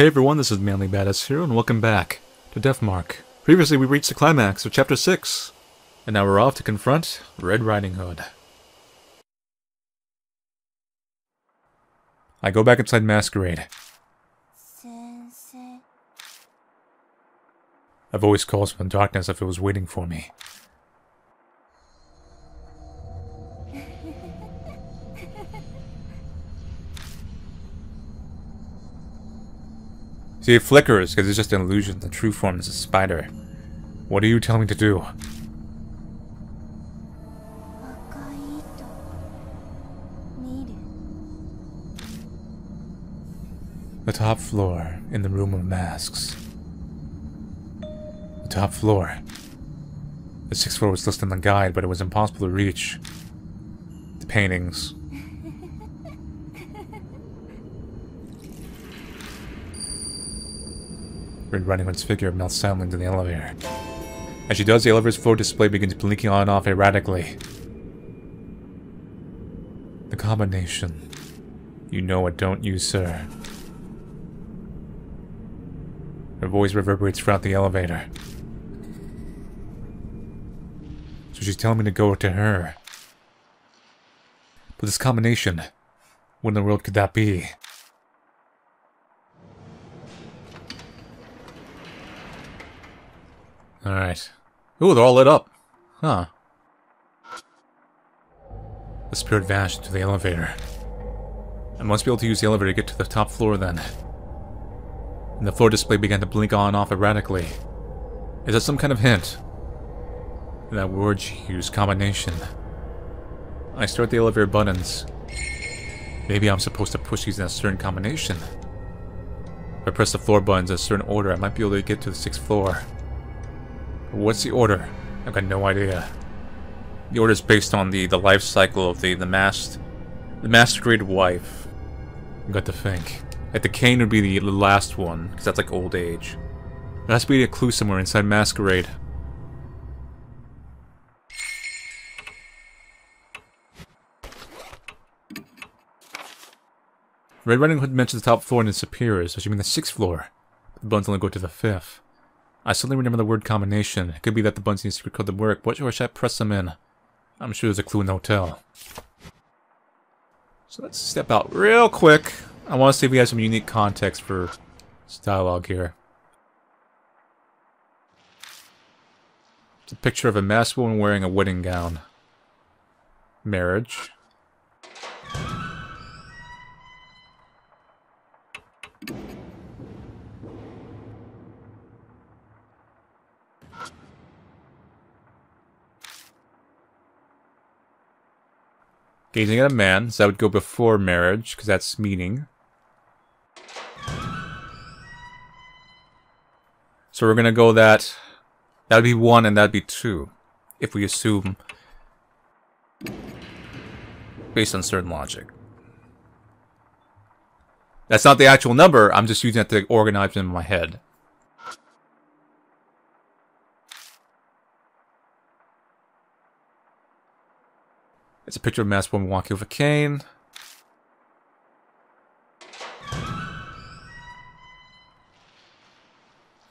Hey everyone, this is Manly Badass here, and welcome back to Deathmark. Previously, we reached the climax of Chapter 6, and now we're off to confront Red Riding Hood. I go back inside Masquerade. 先生 A voice calls from the darkness if it was waiting for me. See, it flickers because it's just an illusion. The true form is a spider. What do you tell me to do? The top floor in the room of masks. The top floor. The sixth floor was listed in the guide, but it was impossible to reach. The paintings. Red Riding Hood's figure melts silently into the elevator. As she does, the elevator's floor display begins blinking on and off erratically. The combination. You know it, don't you, sir? Her voice reverberates throughout the elevator. So she's telling me to go to her. But this combination, what in the world could that be? Alright. Ooh, they're all lit up. Huh. The spirit vanished into the elevator. I must be able to use the elevator to get to the top floor then. And the floor display began to blink on and off erratically. Is that some kind of hint? That word she used, combination. I start the elevator buttons. Maybe I'm supposed to push these in a certain combination. If I press the floor buttons in a certain order, I might be able to get to the sixth floor. What's the order? I've got no idea. The order is based on the, the life cycle of the, the masked the masquerade wife. I've got to think. Like the cane would be the, last one, because that's like old age. There has to be a clue somewhere inside Masquerade. Red Riding Hood mentions the top floor and superiors, so you mean the sixth floor. The buns only go to the fifth. I suddenly remember the word combination. It could be that the buns need a secret code to work. What should I press them in? I'm sure there's a clue in the hotel. So let's step out real quick. I want to see if we have some unique context for this dialogue here. It's a picture of a masked woman wearing a wedding gown. Marriage. Gazing at a man, so that would go before marriage, because that's meaning. So we're gonna go that... That would be one and that'd be two. If we assume... Based on certain logic. That's not the actual number, I'm just using it to organize it in my head. It's a picture of a masked woman walking with a cane.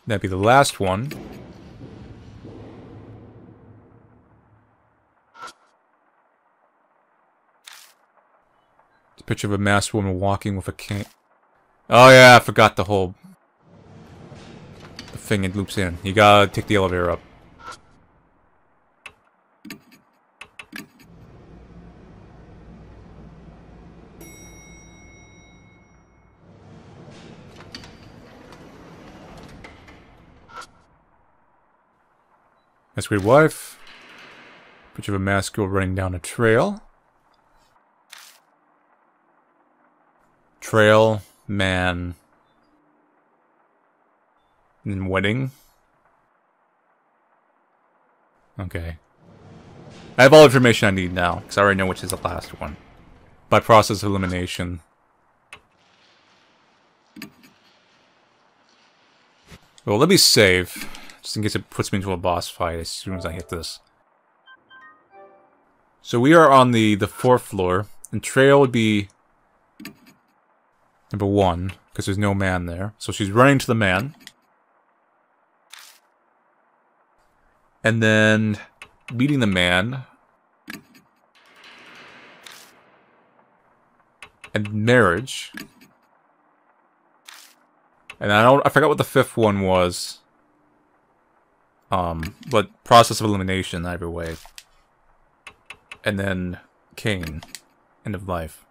That'd be the last one. It's a picture of a masked woman walking with a cane. Oh yeah, I forgot the whole... The thing it loops in. You gotta take the elevator up. Masquerade wife. Picture of a girl running down a trail. Trail, man. And wedding. Okay. I have all the information I need now, because I already know which is the last one. By process of elimination. Well, let me save. Just in case it puts me into a boss fight as soon as I hit this. So we are on the, the fourth floor. And trail would be number one. Because there's no man there. So she's running to the man. And then meeting the man. And marriage. And I don't I forgot what the fifth one was. Um, but process of elimination either way. And then cane. End of life.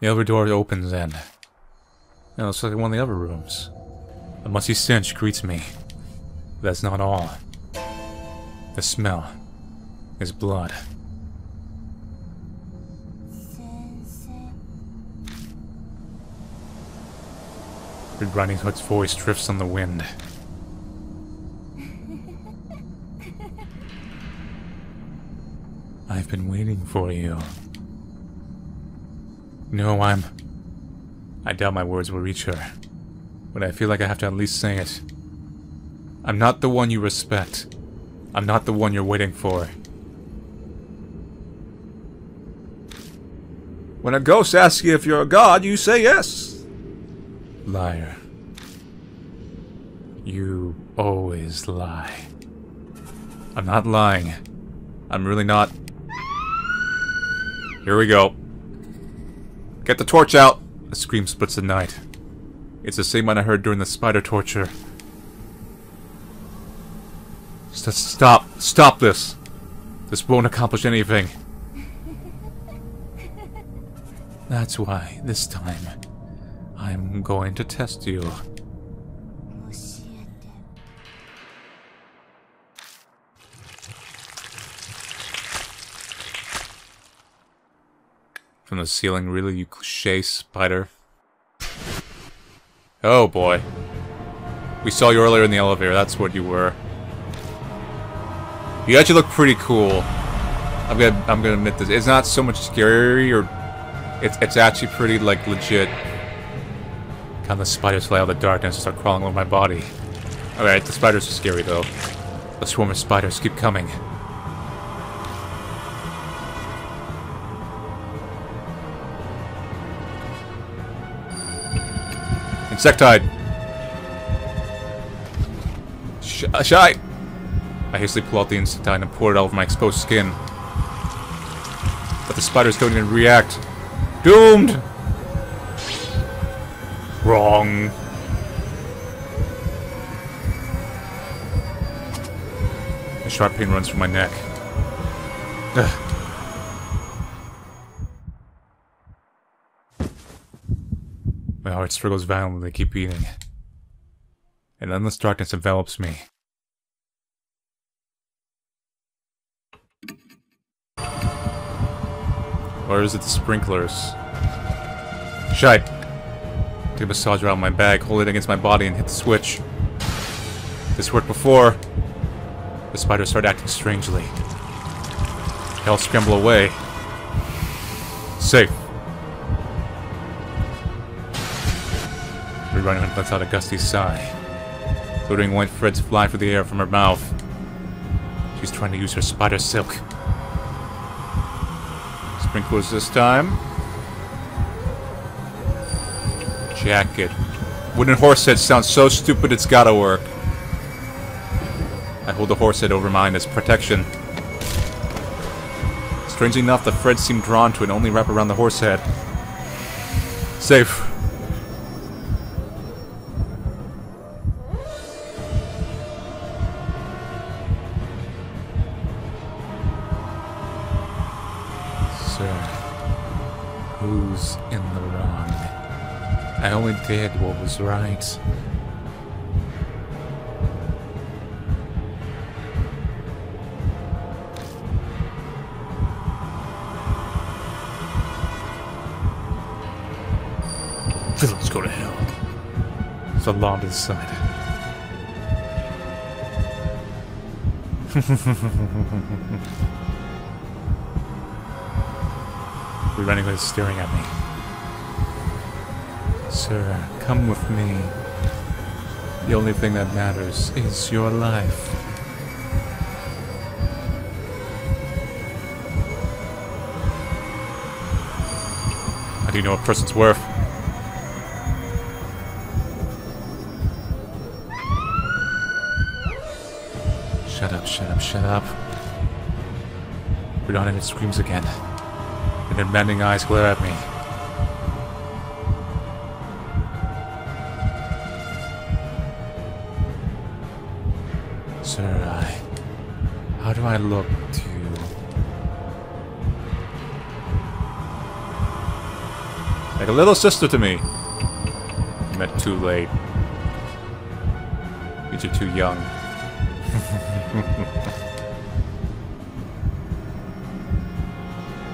The other door opens and... It looks like one of the other rooms. A musty stench greets me. That's not all. The smell is blood. Red Riding Hood's voice drifts on the wind. I've been waiting for you. No, I'm... I doubt my words will reach her. But I feel like I have to at least say it. I'm not the one you respect. I'm not the one you're waiting for. When a ghost asks you if you're a god, you say yes. Liar. You always lie. I'm not lying. I'm really not. Here we go. Get the torch out! A scream splits the night. It's the same one I heard during the spider torture. St stop. Stop this. This won't accomplish anything. That's why, this time, I'm going to test you. From the ceiling, really, you cliche spider. Oh boy. We saw you earlier in the elevator, that's what you were. You actually look pretty cool. I'm gonna I'm gonna admit this. It's not so much scary or it's it's actually pretty like legit. Kind of spiders fly out of the darkness and start crawling over my body. Alright, the spiders are scary though. The swarm of spiders keep coming. Insectide! Sh uh, shy! I hastily pull out the insectide and pour it over my exposed skin. But the spiders don't even react. Doomed! Wrong. A sharp pain runs through my neck. Ugh. My heart struggles violently, keep beating. An endless darkness envelops me. Or is it the sprinklers? Shite! Take a massager out of my bag, hold it against my body, and hit the switch. This worked before. The spiders start acting strangely. They all scramble away. Safe. Riding Hood lets out a gusty sigh. Glittering white threads fly through the air from her mouth. She's trying to use her spider silk. Sprinklers this time. Jacket. Wooden horse head sounds so stupid it's gotta work. I hold the horse head over mine as protection. Strangely enough, the threads seem drawn to it only wrap around the horse head. Safe. Did what was right. Let's go to hell. It's a law to decide. The running hood is staring at me. Sir, come with me. The only thing that matters is your life. How do you know a person's worth? Shut up, shut up, shut up. It screams again. And then bending eyes glare at me. I... Look to? Like a little sister to me. Met too late. You're too young.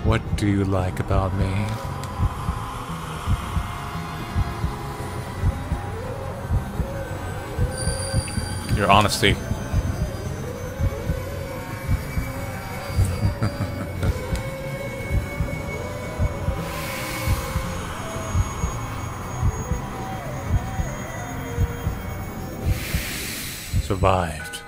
what do you like about me? Your honesty. survived.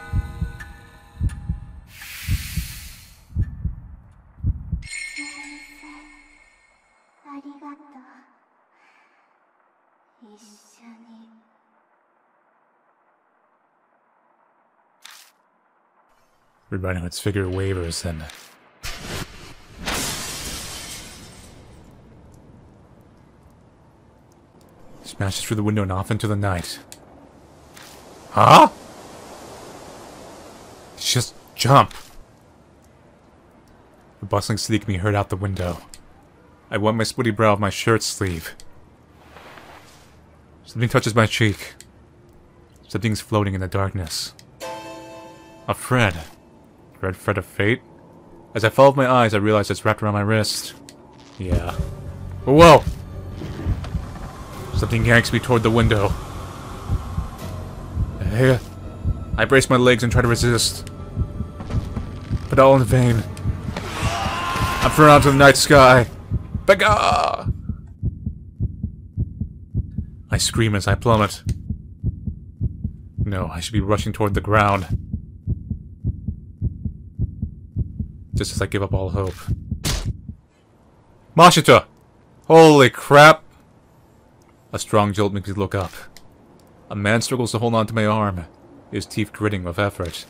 Everybody, let's figure waivers and Smashes through the window and off into the night. Huh? Jump. The bustling can be heard out the window. I wet my sweaty brow with my shirt sleeve. Something touches my cheek. Something's floating in the darkness. A thread. Red thread of fate? As I followed my eyes, I realized it's wrapped around my wrist. Yeah. Whoa! Something yanks me toward the window. I brace my legs and try to resist. But all in vain. I'm thrown out to the night sky. Begah! I scream as I plummet. No, I should be rushing toward the ground. Just as I give up all hope. Mashita! Holy crap! A strong jolt makes me look up. A man struggles to hold on to my arm, his teeth gritting with effort.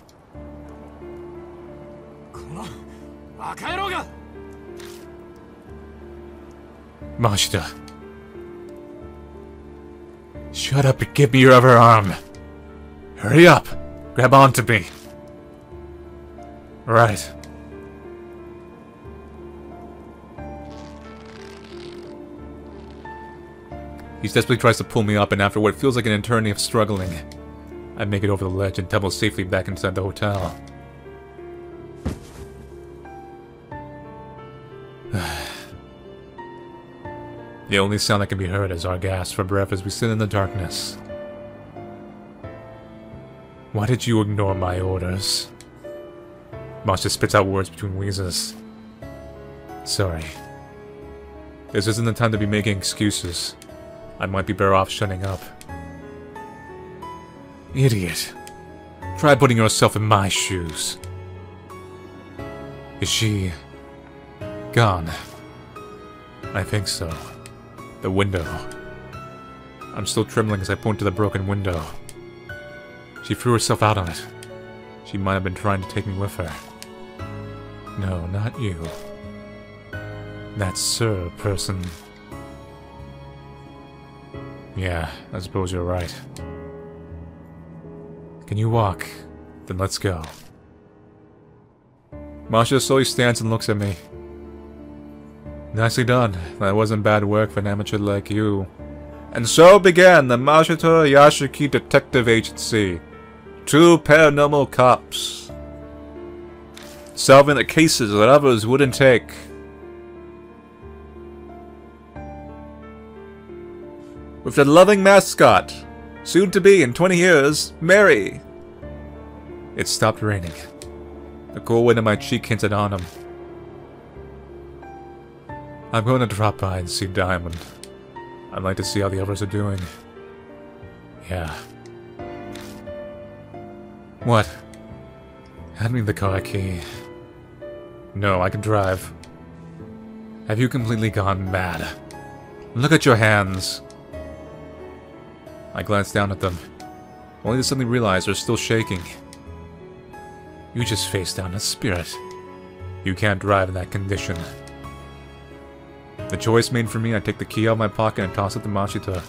バカ野郎が Mashita. Shut up and give me your other arm. Hurry up! Grab onto me. Right. He desperately tries to pull me up, and after what feels like an eternity of struggling, I make it over the ledge and tumble safely back inside the hotel. The only sound that can be heard is our gasp for breath as we sit in the darkness. Why did you ignore my orders? Masha spits out words between wheezes. Sorry. This isn't the time to be making excuses. I might be better off shutting up. Idiot. Try putting yourself in my shoes. Is she... gone? I think so. The window. I'm still trembling as I point to the broken window. She threw herself out on it. She might have been trying to take me with her. No, not you. That sir person. Yeah, I suppose you're right. Can you walk? Then let's go. Masha slowly stands and looks at me. Nicely done. That wasn't bad work for an amateur like you. And so began the Mashita Yashiki Detective Agency. Two paranormal cops. Solving the cases that others wouldn't take. With the loving mascot, soon to be in 20 years, Mary. It stopped raining. The cool wind in my cheek hinted on him. I'm going to drop by and see Diamond. I'd like to see how the others are doing. Yeah. What? Hand me the car key. No, I can drive. Have you completely gone mad? Look at your hands. I glanced down at them, only to suddenly realize they're still shaking. You just faced down a spirit. You can't drive in that condition. The choice made for me, I take the key out of my pocket and toss it to Mashita.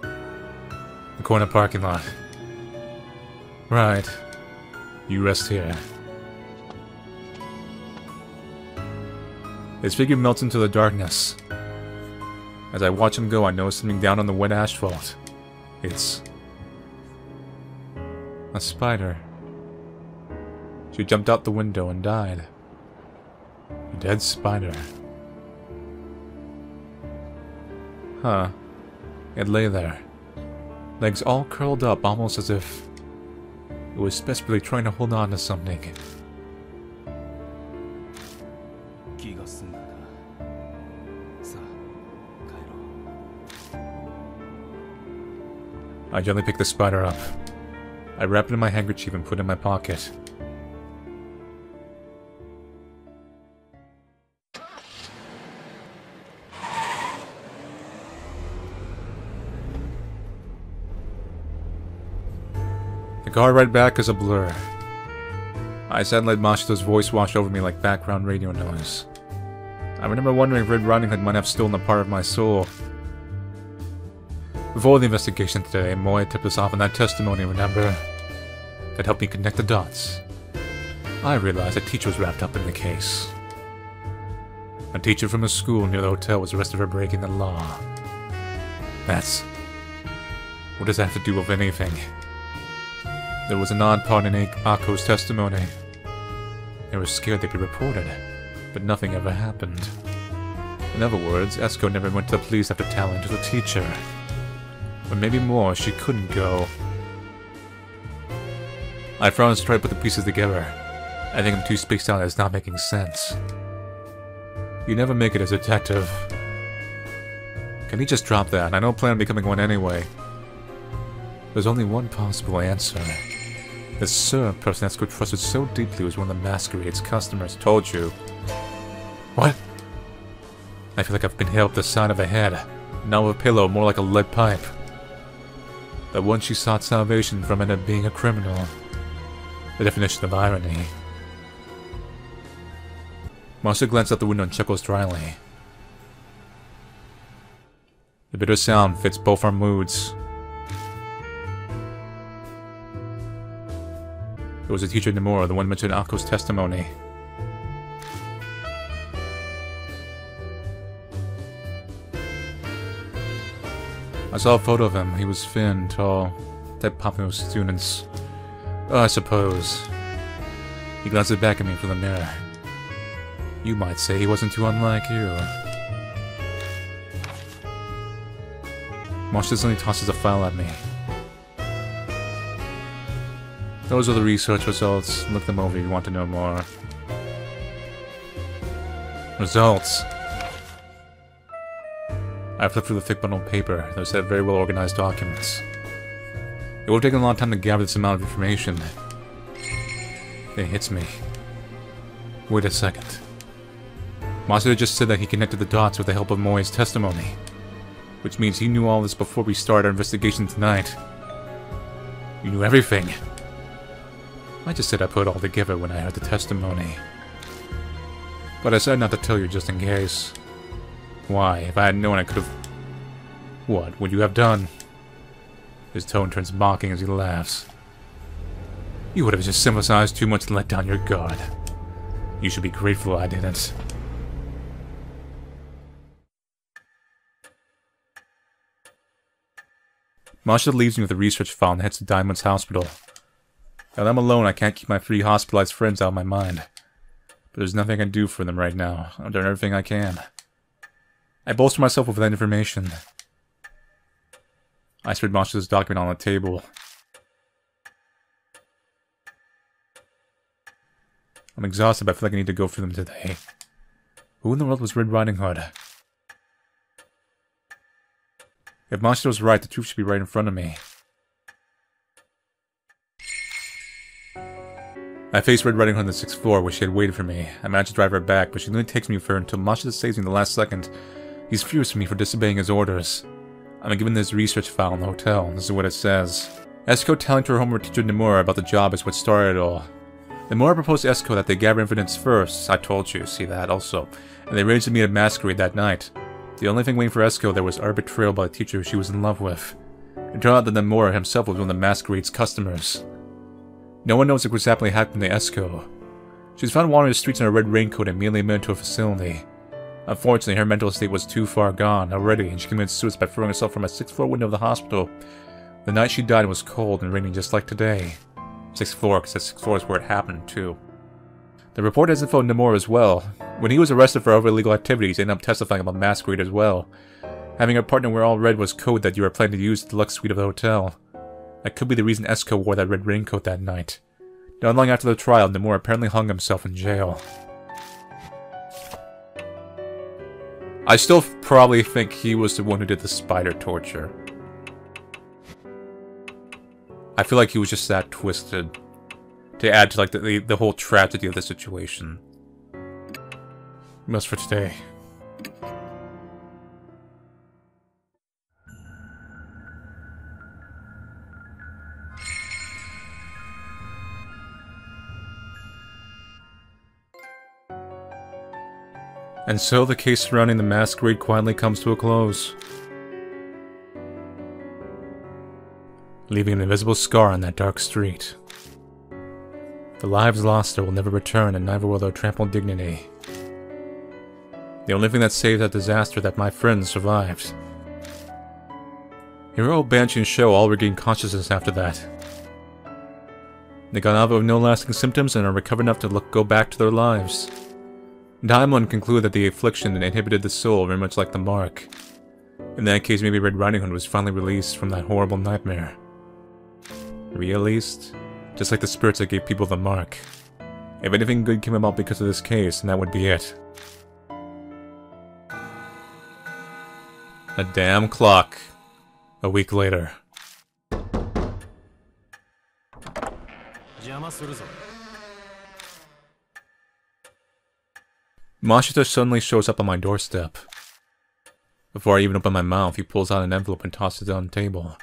The corner parking lot. Right. You rest here. His figure melts into the darkness. As I watch him go, I notice something down on the wet asphalt. It's... a spider. She jumped out the window and died. A dead spider. Huh. It lay there. Legs all curled up, almost as if it was desperately trying to hold on to something. I gently picked the spider up. I wrapped it in my handkerchief and put it in my pocket. Car ride back is a blur. I and let Mashita's voice wash over me like background radio noise. I remember wondering if Red Riding Hood might have stolen a part of my soul. Before the investigation today, Moya tipped us off on that testimony, remember? That helped me connect the dots. I realized a teacher was wrapped up in the case. A teacher from a school near the hotel was arrested for breaking the law. That's... What does that have to do with anything? There was an odd part in A- Ako's testimony. They were scared they'd be reported, but nothing ever happened. In other words, Esco never went to the police after telling to the teacher. Or maybe more, she couldn't go. I frowned to try to put the pieces together. I think I'm too spaced out as not making sense. You never make it as a detective. Can he just drop that? I don't plan on becoming one anyway. There's only one possible answer. The Sir person Esco trusted so deeply was one of the Masquerade's customers told you. What? I feel like I've been up the side of the head. Now a pillow, more like a lead pipe. That once she sought salvation from ended up being a criminal. The definition of irony. Marcia glanced out the window and chuckles dryly. The bitter sound fits both our moods. It was the teacher Nomura, the one mentioned in Ako's testimony. I saw a photo of him. He was thin, tall, type popular with students. Oh, I suppose. He glanced back at me from the mirror. You might say he wasn't too unlike you. Marsh suddenly tosses a file at me. Those are the research results. Look them over if you want to know more. Results. I flipped through the thick bundle of paper. Those had very well organized documents. It would have taken a long time to gather this amount of information. It hits me. Wait a second. Mashita just said that he connected the dots with the help of Moe's testimony. Which means he knew all this before we started our investigation tonight. You knew everything. I just said I put it all together when I heard the testimony. But I said not to tell you just in case. Why? If I had known I could have... What would you have done? His tone turns mocking as he laughs. You would have just sympathized too much and let down your guard. You should be grateful I didn't. Masha leaves me with a research file and heads to Diamond's hospital. Now I'm alone, I can't keep my three hospitalized friends out of my mind. But there's nothing I can do for them right now. I've done everything I can. I bolster myself with that information. I spread Masha's document on the table. I'm exhausted, but I feel like I need to go for them today. Who in the world was Red Riding Hood? If Mashita's right, the truth should be right in front of me. I faced Red Riding Hood on the sixth floor where she had waited for me. I managed to drive her back, but she only takes me for her until Mashita saves me in the last second. He's furious with me for disobeying his orders. I'm given this research file in the hotel. This is what it says. Esco telling to her homework teacher Nomura about the job is what started it all. Nomura proposed to Esco that they gather evidence first. I told you, see that also. And they arranged to meet at Masquerade that night. The only thing waiting for Esco there was betrayal by the teacher she was in love with. It turned out that Nomura himself was one of the Masquerade's customers. No one knows what exactly happened to Esco. She was found wandering the streets in a red raincoat and immediately admitted to a facility. Unfortunately, her mental state was too far gone already, and she committed suicide by throwing herself from a sixth-floor window of the hospital. The night she died was cold and raining just like today. Sixth floor, because the sixth floor is where it happened, too. The report has info Nomura as well. When he was arrested for other illegal activities, he ended up testifying about Masquerade as well. Having a partner wear all red was code that you were planning to use the deluxe suite of the hotel. That could be the reason Esco wore that red raincoat that night. Not long after the trial, Nomura apparently hung himself in jail. I still probably think he was the one who did the spider torture. I feel like he was just that twisted. To add to like the, the, the whole tragedy of the situation. Most for today. And so the case surrounding the masquerade quietly comes to a close. Leaving an invisible scar on that dark street. The lives lost there will never return, and neither will their trampled dignity. The only thing that saved that disaster that my friends survived. Hiro, Banshee, and Sho all regained consciousness after that. They got out with no lasting symptoms and are recovered enough to look, go back to their lives. Diamond concluded that the affliction inhibited the soul very much like the mark. In that case, maybe Red Riding Hood was finally released from that horrible nightmare. Released? Just like the spirits that gave people the mark. If anything good came about because of this case, then that would be it. A damn clock. A week later. Mashita suddenly shows up on my doorstep. Before I even open my mouth, he pulls out an envelope and tosses it on the table.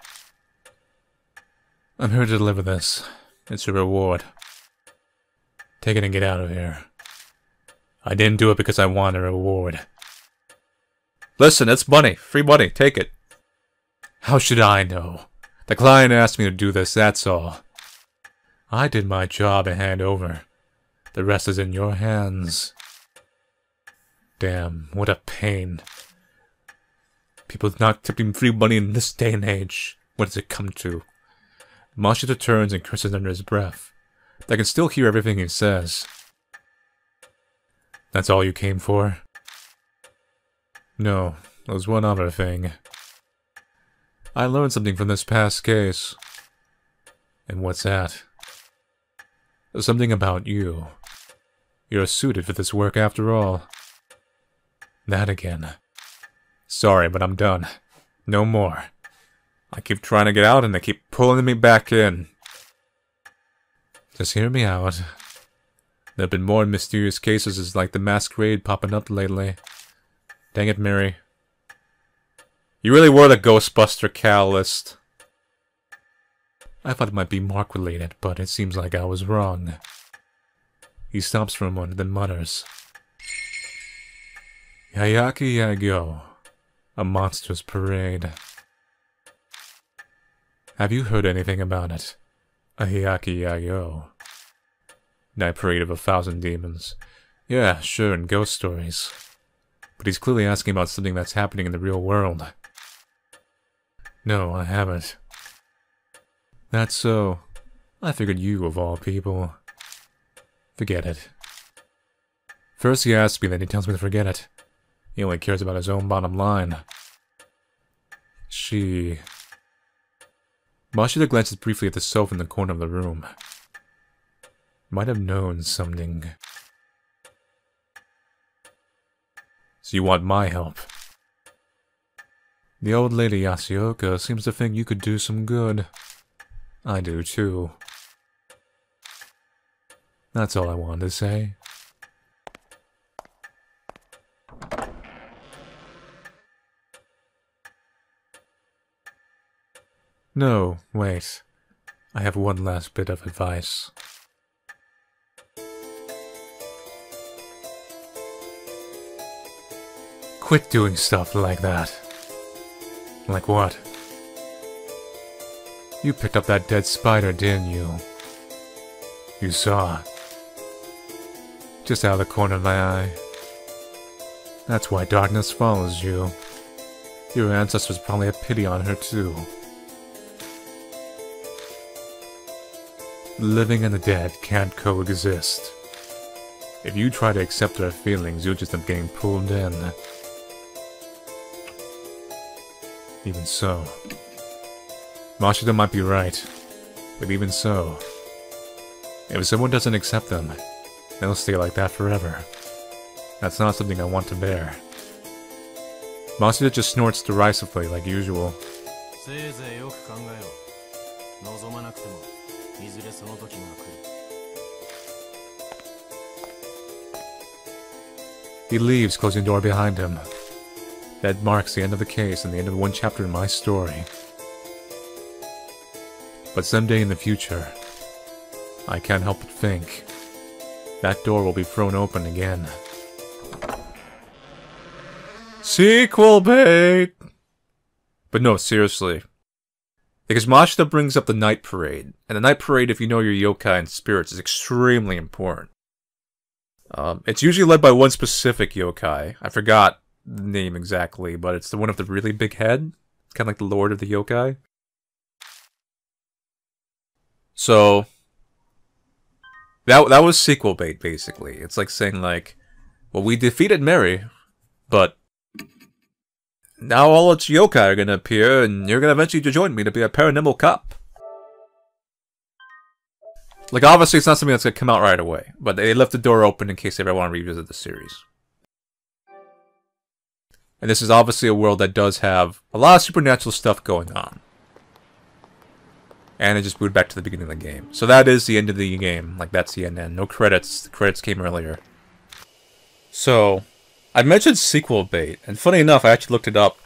I'm here to deliver this. It's a reward. Take it and get out of here. I didn't do it because I want a reward. Listen, it's money. Free money. Take it. How should I know? The client asked me to do this, that's all. I did my job and hand over. The rest is in your hands. Damn, what a pain. People not tipping free money in this day and age. What does it come to? Mashita turns and curses under his breath. I can still hear everything he says. That's all you came for? No, there was one other thing. I learned something from this past case. And what's that? Something about you. You're suited for this work after all. That again. Sorry, but I'm done. No more. I keep trying to get out and they keep pulling me back in. Just hear me out. There have been more mysterious cases like the masquerade popping up lately. Dang it, Mary. You really were the Ghostbuster catalyst. I thought it might be Mark related, but it seems like I was wrong. He stops for a moment, then mutters. Hyakki Yagyo. A monstrous parade. Have you heard anything about it? A Hyakki Yagyo. Night parade of a thousand demons. Yeah, sure, and ghost stories. But he's clearly asking about something that's happening in the real world. No, I haven't. That's so. I figured you, of all people. Forget it. First he asks me, then he tells me to forget it. He only cares about his own bottom line. She... Mashita glances briefly at the sofa in the corner of the room. Might have known something. So you want my help? The old lady Yasioka seems to think you could do some good. I do too. That's all I wanted to say. No, wait. I have one last bit of advice. Quit doing stuff like that. Like what? You picked up that dead spider, didn't you? You saw. Just out of the corner of my eye. That's why darkness follows you. Your ancestors probably had pity on her too. Living and the dead can't coexist. If you try to accept their feelings, you'll just end up getting pulled in. Even so. Mashita might be right, but even so, if someone doesn't accept them, they'll stay like that forever. That's not something I want to bear. Mashita just snorts derisively like usual. せいぜいよく考えろ望まなくてもいずれその時が来る He leaves, closing the door behind him. That marks the end of the case and the end of one chapter in my story. But someday in the future, I can't help but think that door will be thrown open again. Sequel bait! But no, seriously. Because Mashita brings up the night parade, and the night parade, if you know your yokai and spirits, is extremely important. Um, it's usually led by one specific yokai. I forgot the name exactly, but it's the one with the really big head. It's kind of like the Lord of the Yokai. So that that was sequel bait, basically. It's like saying like, well, we defeated Mary, but now all its yokai are gonna appear, and you're gonna eventually join me to be a paranormal cop. Like, obviously, it's not something that's gonna come out right away, but they left the door open in case they ever want to revisit the series. And this is obviously a world that does have a lot of supernatural stuff going on. And it just moved back to the beginning of the game. So that is the end of the game. Like, that's the end end. No credits. The credits came earlier. So, I mentioned sequel bait. And funny enough, I actually looked it up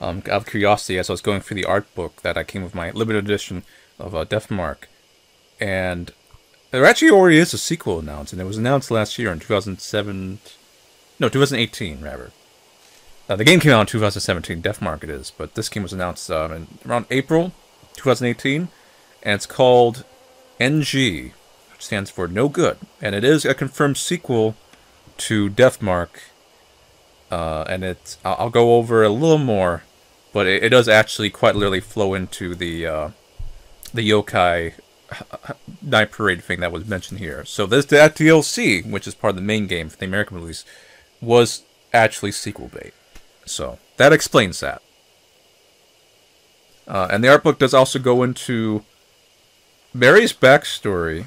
um, out of curiosity as I was going through the art book that I came with my limited edition of uh, Deathmark. And there actually already is a sequel announced. And it was announced last year in 2007... No, 2018, rather. Uh, the game came out in 2017, Deathmark it is, but this game was announced um, in around April 2018, and it's called NG, which stands for No Good, and it is a confirmed sequel to Deathmark, uh, and it's I'll, I'll go over a little more, but it, it does actually quite literally flow into the uh, the yokai night parade thing that was mentioned here. So this that DLC, which is part of the main game for the American release, was actually sequel bait. So that explains that. Uh, and the art book does also go into Mary's backstory,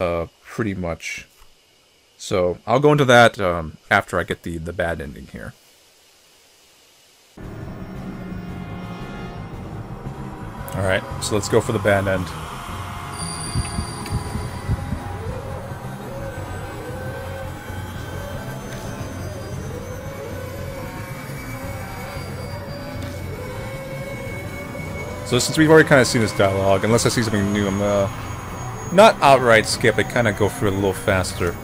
uh, pretty much. So I'll go into that um, after I get the the bad ending here. All right, so let's go for the bad end. So since we've already kind of seen this dialogue, unless I see something new, I'm uh, not outright skip, but kind of go through it a little faster.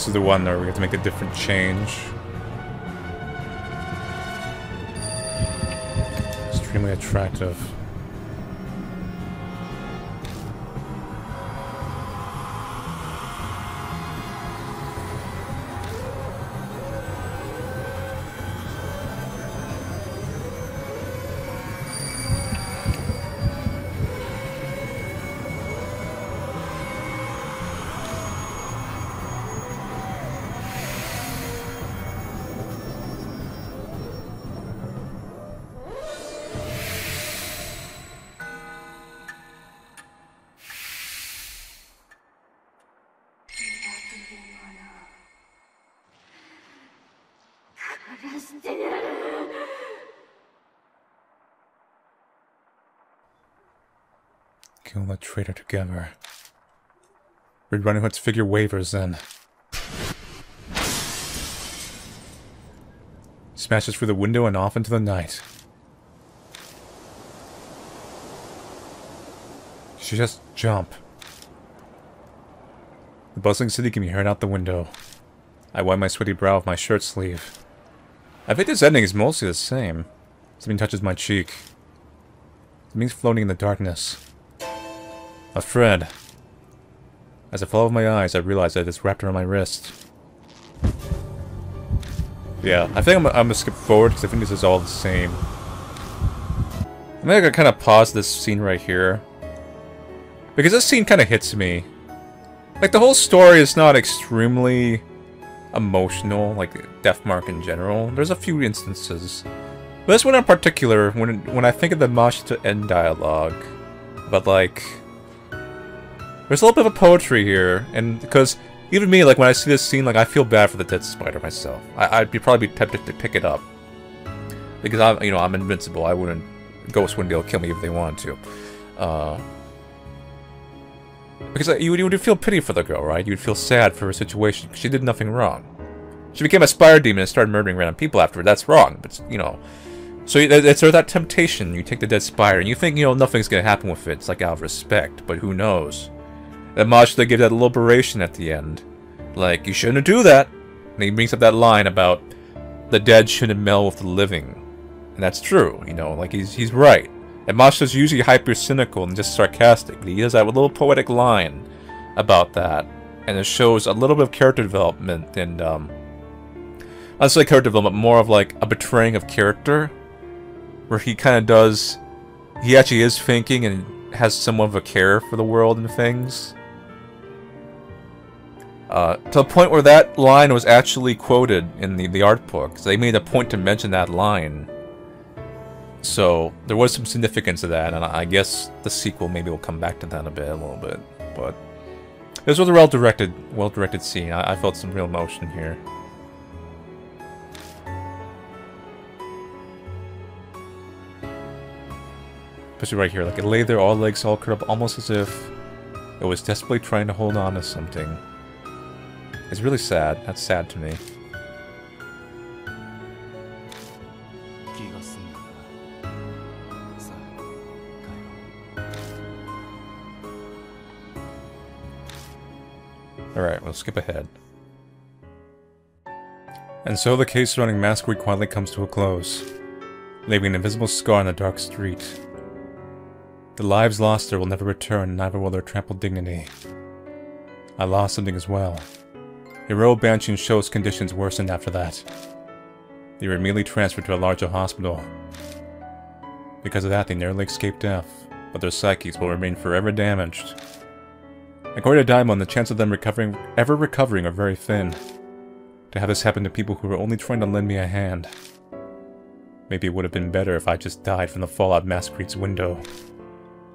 This is the one where we have to make a different change. Extremely attractive. Traitor together. Red Riding Hood's figure wavers then. Smashes through the window and off into the night. She just jump. The bustling city can be heard out the window. I wipe my sweaty brow with my shirt sleeve. I think this ending is mostly the same. Something touches my cheek. Something's floating in the darkness. A thread. As I follow with my eyes, I realize that it's wrapped around my wrist. Yeah, I think I'm, I'm gonna skip forward because I think this is all the same. I'm gonna kind of pause this scene right here. Because this scene kind of hits me. Like, the whole story is not extremely emotional, like Deathmark in general. There's a few instances. But this one in particular, when when I think of the Mashita end dialogue, but like, there's a little bit of a poetry here, and because even me, like when I see this scene, like I feel bad for the dead spider myself. I, would be probably be tempted to pick it up because I'm, you know, I'm invincible. I wouldn't. Ghost wouldn't be able to kill me if they wanted to. Uh, because you would, you would feel pity for the girl, right? You would feel sad for her situation she did nothing wrong. She became a spire demon and started murdering random people afterward. That's wrong, but you know. So it's sort of that temptation. You take the dead spire and you think you know nothing's gonna happen with it. It's like out of respect, but who knows? That Mashita gave that liberation at the end, like you shouldn't do that. And he brings up that line about the dead shouldn't meld with the living, and that's true. You know, like he's he's right. And Mashita's usually hyper cynical and just sarcastic, but he has that little poetic line about that, and it shows a little bit of character development and um, not say character development, more of like a betraying of character, where he kind of does, he actually is thinking and has somewhat of a care for the world and things. Uh, to the point where that line was actually quoted in the, the art book. So they made a point to mention that line so there was some significance to that, and I guess the sequel maybe will come back to that a bit, a little bit. But this was a well-directed, well-directed scene. I, I felt some real emotion here. Especially right here, like it lay there, all legs all curled up, almost as if it was desperately trying to hold on to something. It's really sad. That's sad to me. Alright, we'll skip ahead. And so the case surrounding Masquerade quietly comes to a close, leaving an invisible scar on the dark street. The lives lost there will never return, neither will their trampled dignity. I lost something as well. Hiro Banshee shows conditions worsened after that. They were immediately transferred to a larger hospital. Because of that, they nearly escaped death, but their psyches will remain forever damaged. According to Daimon, the chance of them recovering, ever recovering are very thin. To have this happen to people who were only trying to lend me a hand. Maybe it would have been better if I just died from the Fallout Masquerade's window.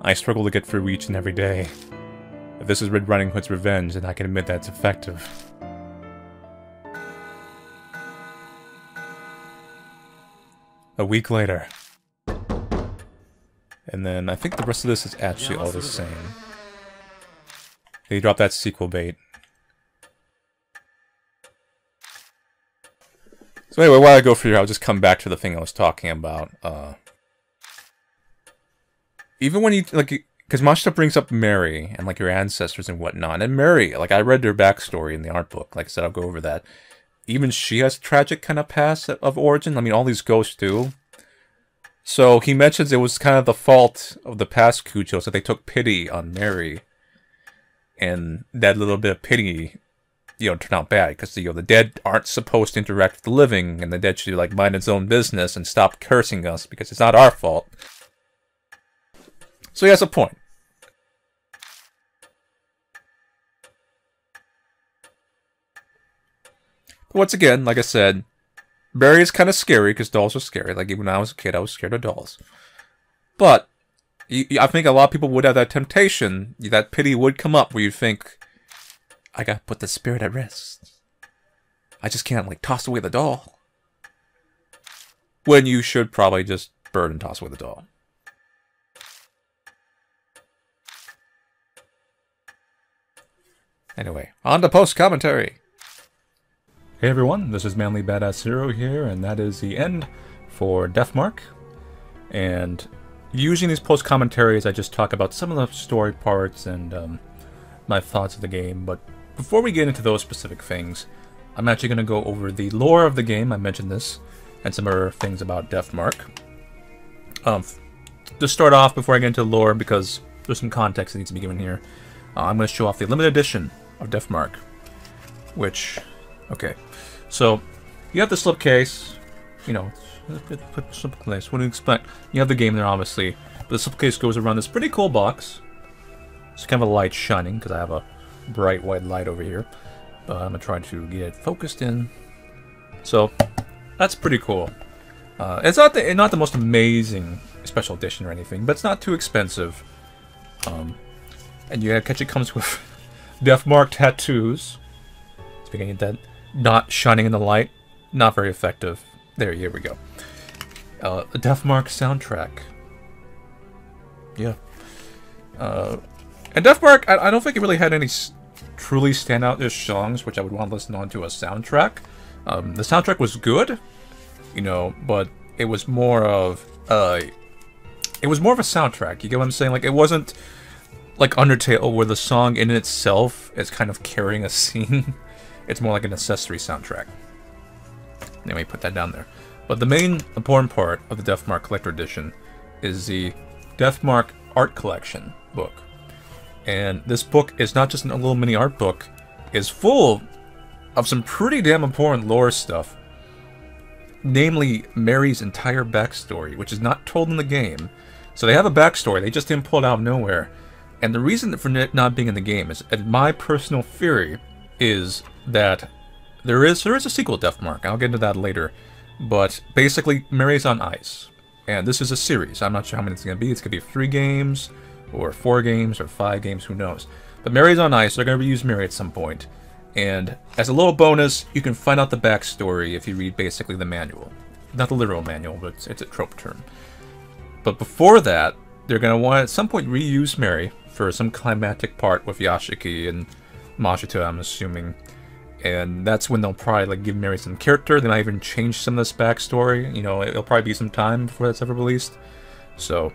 I struggle to get through each and every day. If this is Red Riding Hood's revenge, then I can admit that it's effective. A week later. And then I think the rest of this is actually all the same. They dropped that sequel bait. So anyway, while I go through here, I'll just come back to the thing I was talking about. Uh, even when you, like, because Mashita brings up Mary and, like, your ancestors and whatnot. And Mary, like, I read their backstory in the art book. Like I said, I'll go over that. Even she has tragic kind of past of origin. I mean, all these ghosts do. So he mentions it was kind of the fault of the past Kujos that they took pity on Mary and that little bit of pity, you know, turned out bad because you know the dead aren't supposed to interact with the living, and the dead should like mind its own business and stop cursing us because it's not our fault. So he has a point. Once again, like I said, Mary is kind of scary because dolls are scary. Like even when I was a kid, I was scared of dolls. But I think a lot of people would have that temptation, that pity would come up where you think, I gotta put the spirit at rest. I just can't, like, toss away the doll. When you should probably just burn and toss away the doll. Anyway, on to post commentary. Hey everyone, this is Manly Badass Hero here, and that is the end for Deathmark. And using these post commentaries, I just talk about some of the story parts and um, my thoughts of the game. But before we get into those specific things, I'm actually going to go over the lore of the game. I mentioned this, and some other things about Deathmark. Um, to start off, before I get into lore, because there's some context that needs to be given here, uh, I'm going to show off the limited edition of Deathmark, which, okay, so you have the slipcase, you know, put slipcase. What do you expect? You have the game there, obviously, but the slipcase goes around this pretty cool box. It's kind of a light shining because I have a bright white light over here. But I'm gonna try to get it focused in. So that's pretty cool. Uh, it's not the not the most amazing special edition or anything, but it's not too expensive. Um, and you catch it comes with Death Mark tattoos. Speaking of that, not shining in the light, not very effective. There, here we go. Uh, a Deathmark soundtrack. Yeah. Uh, and Deathmark, I, I don't think it really had any truly standout songs which I would want to listen on to a soundtrack. Um, the soundtrack was good, you know, but it was more of uh, it was more of a soundtrack. You get what I'm saying? Like it wasn't like Undertale where the song in itself is kind of carrying a scene. it's more like an accessory soundtrack. Anyway, put that down there. But the main important part of the Deathmark Collector Edition is the Deathmark Art Collection book. And this book is not just a little mini art book, it's full of some pretty damn important lore stuff. Namely, Mary's entire backstory, which is not told in the game. So they have a backstory, they just didn't pull it out of nowhere. And the reason for it not being in the game is, at my personal theory, is that there is there is a sequel Deathmark. I'll get into that later. But basically, Mary's on ice. And this is a series. I'm not sure how many it's going to be. It's going to be three games, or four games, or five games, who knows. But Mary's on ice. They're going to reuse Mary at some point. And as a little bonus, you can find out the backstory if you read basically the manual. Not the literal manual, but it's, it's a trope term. But before that, they're going to want at some point reuse Mary for some climactic part with Yashiki and Mahito, I'm assuming and that's when they'll probably like give Mary some character. They might even change some of this backstory. You know, it'll probably be some time before that's ever released. So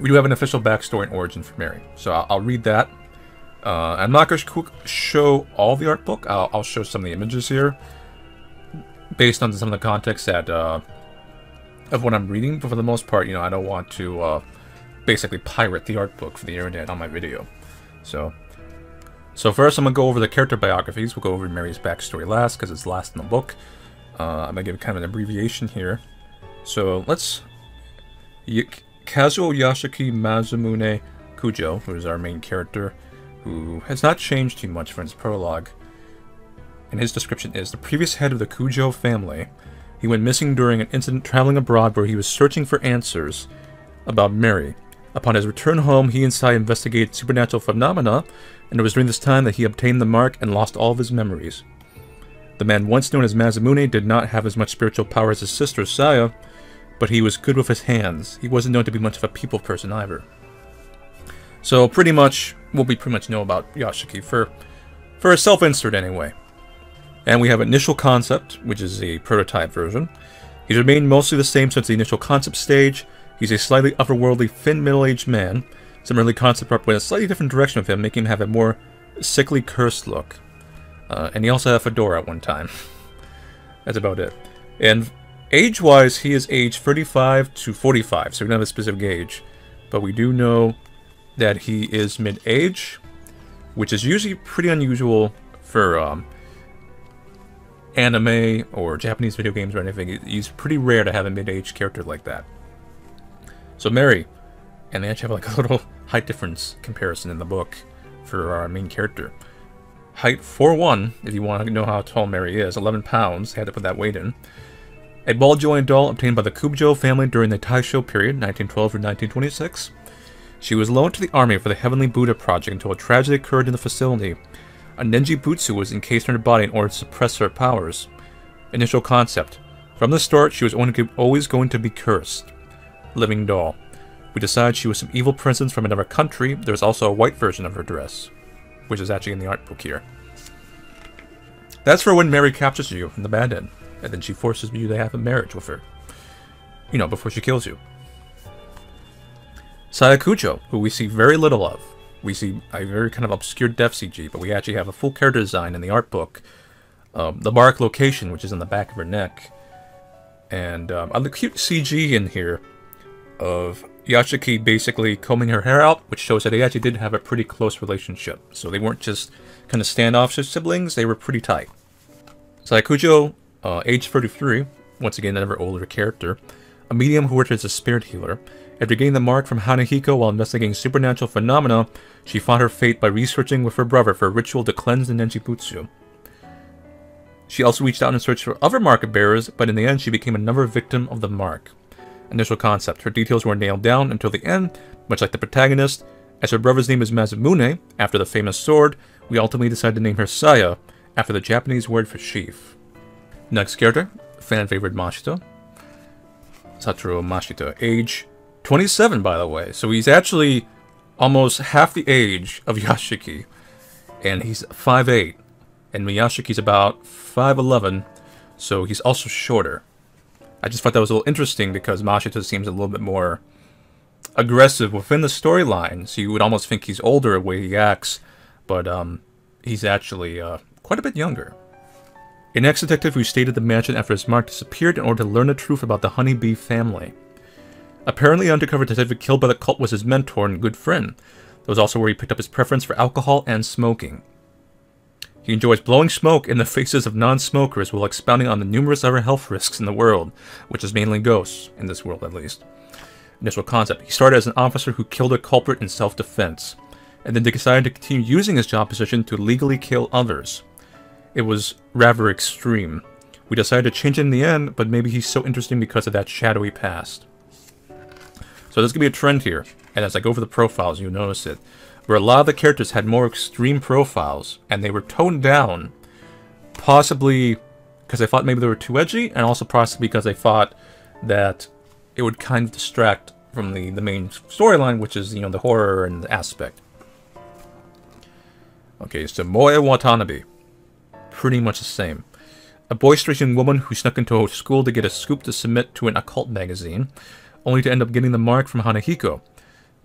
we do have an official backstory and origin for Mary. So I'll, I'll read that. Uh, I'm not going to show all the art book. I'll, I'll, show some of the images here, based on some of the context that uh, of what I'm reading. But for the most part, you know, I don't want to uh, basically pirate the art book for the internet on my video. So so first I'm going to go over the character biographies. We'll go over Mary's backstory last, because it's last in the book. Uh, I'm going to give kind of an abbreviation here. So let's... Kazuo Yashiki Masamune Kujo, who is our main character, who has not changed too much from his prologue. And his description is, the previous head of the Kujo family, he went missing during an incident traveling abroad where he was searching for answers about Mary. Upon his return home, he and Sai investigated supernatural phenomena and it was during this time that he obtained the mark and lost all of his memories. The man once known as Masamune did not have as much spiritual power as his sister Saya, but he was good with his hands. He wasn't known to be much of a people person either. So pretty much, what we pretty much know about Yashiki, for, for a self-insert anyway. And we have initial concept, which is a prototype version. He's remained mostly the same since the initial concept stage. He's a slightly otherworldly, thin middle-aged man, some early concept art went a slightly different direction with him, making him have a more sickly, cursed look. Uh, and he also had a fedora at one time. That's about it. And age-wise, he is age 35 to 45, so we don't have a specific age. But we do know that he is mid-age, which is usually pretty unusual for um, anime or Japanese video games or anything. He's pretty rare to have a mid-age character like that. So Mary, and they actually have like a little height difference comparison in the book for our main character. Height 4'1", if you want to know how tall Mary is, 11 pounds, had to put that weight in. A ball-jointed doll obtained by the Kujo family during the Taisho period, 1912 to 1926. She was loaned to the army for the Heavenly Buddha project until a tragedy occurred in the facility. A Nenji Butsu was encased in her body in order to suppress her powers. Initial concept. From the start, she was always going to be cursed. Living doll. We decide she was some evil princess from another country. There's also a white version of her dress. which is actually in the art book here. That's for when Mary captures you from the bad end, and then she forces you to have a marriage with her. You know, before she kills you. Saya Kujo, who we see very little of. We see a very kind of obscure death CG, but we actually have a full character design in the art book. Um, the mark location, which is in the back of her neck. And um, on the cute CG in here of Yashiki basically combing her hair out, which shows that they actually did have a pretty close relationship. So they weren't just kind of standoffish siblings, they were pretty tight. Saya Kujo, uh, age 33, once again another older character, a medium who worked as a spirit healer. After getting the mark from Hanahiko while investigating supernatural phenomena, she fought her fate by researching with her brother for a ritual to cleanse the Nenjibutsu. She also reached out in search for other market bearers, but in the end she became another victim of the mark. Initial concept. Her details were nailed down until the end, much like the protagonist. As her brother's name is Masamune, after the famous sword, we ultimately decided to name her Saya, after the Japanese word for sheaf. Next character, fan favorite Mashita. Satoru Mashita, age 27 by the way, so he's actually almost half the age of Yashiki, and he's 5'8", and Miyashiki's about 5'11", so he's also shorter. I just thought that was a little interesting because Mashita seems a little bit more aggressive within the storyline, so you would almost think he's older the way he acts, but um, he's actually uh, quite a bit younger. An ex-detective who stayed at the mansion after his mark disappeared in order to learn the truth about the Honeybee family. Apparently, undercover detective killed by the cult was his mentor and good friend. That was also where he picked up his preference for alcohol and smoking. He enjoys blowing smoke in the faces of non-smokers while expounding on the numerous other health risks in the world, which is mainly ghosts, in this world at least. Initial concept. He started as an officer who killed a culprit in self-defense, and then decided to continue using his job position to legally kill others. It was rather extreme. We decided to change it in the end, but maybe he's so interesting because of that shadowy past. So there's going to be a trend here, and as I go over the profiles, you'll notice it where a lot of the characters had more extreme profiles, and they were toned down, possibly because they thought maybe they were too edgy, and also possibly because they thought that it would kind of distract from the, the main storyline, which is, you know, the horror and the aspect. Okay, so Moe Watanabe. Pretty much the same. A boisterous young woman who snuck into a school to get a scoop to submit to an occult magazine, only to end up getting the mark from Hanahiko.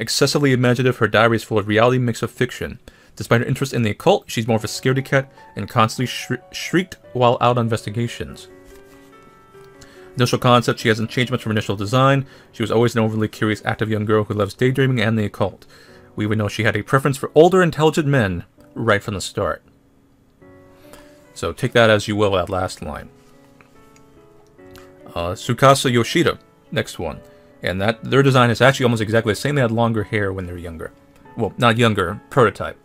Excessively imaginative, her diary is full of reality mixed with fiction. Despite her interest in the occult, she's more of a scaredy cat and constantly shri shrieked while out on investigations. Initial concept, she hasn't changed much from initial design. She was always an overly curious, active young girl who loves daydreaming and the occult. We would know she had a preference for older, intelligent men right from the start. So take that as you will, that last line. Uh, Tsukasa Yoshida, next one. And that their design is actually almost exactly the same. They had longer hair when they were younger. Well, not younger, prototype.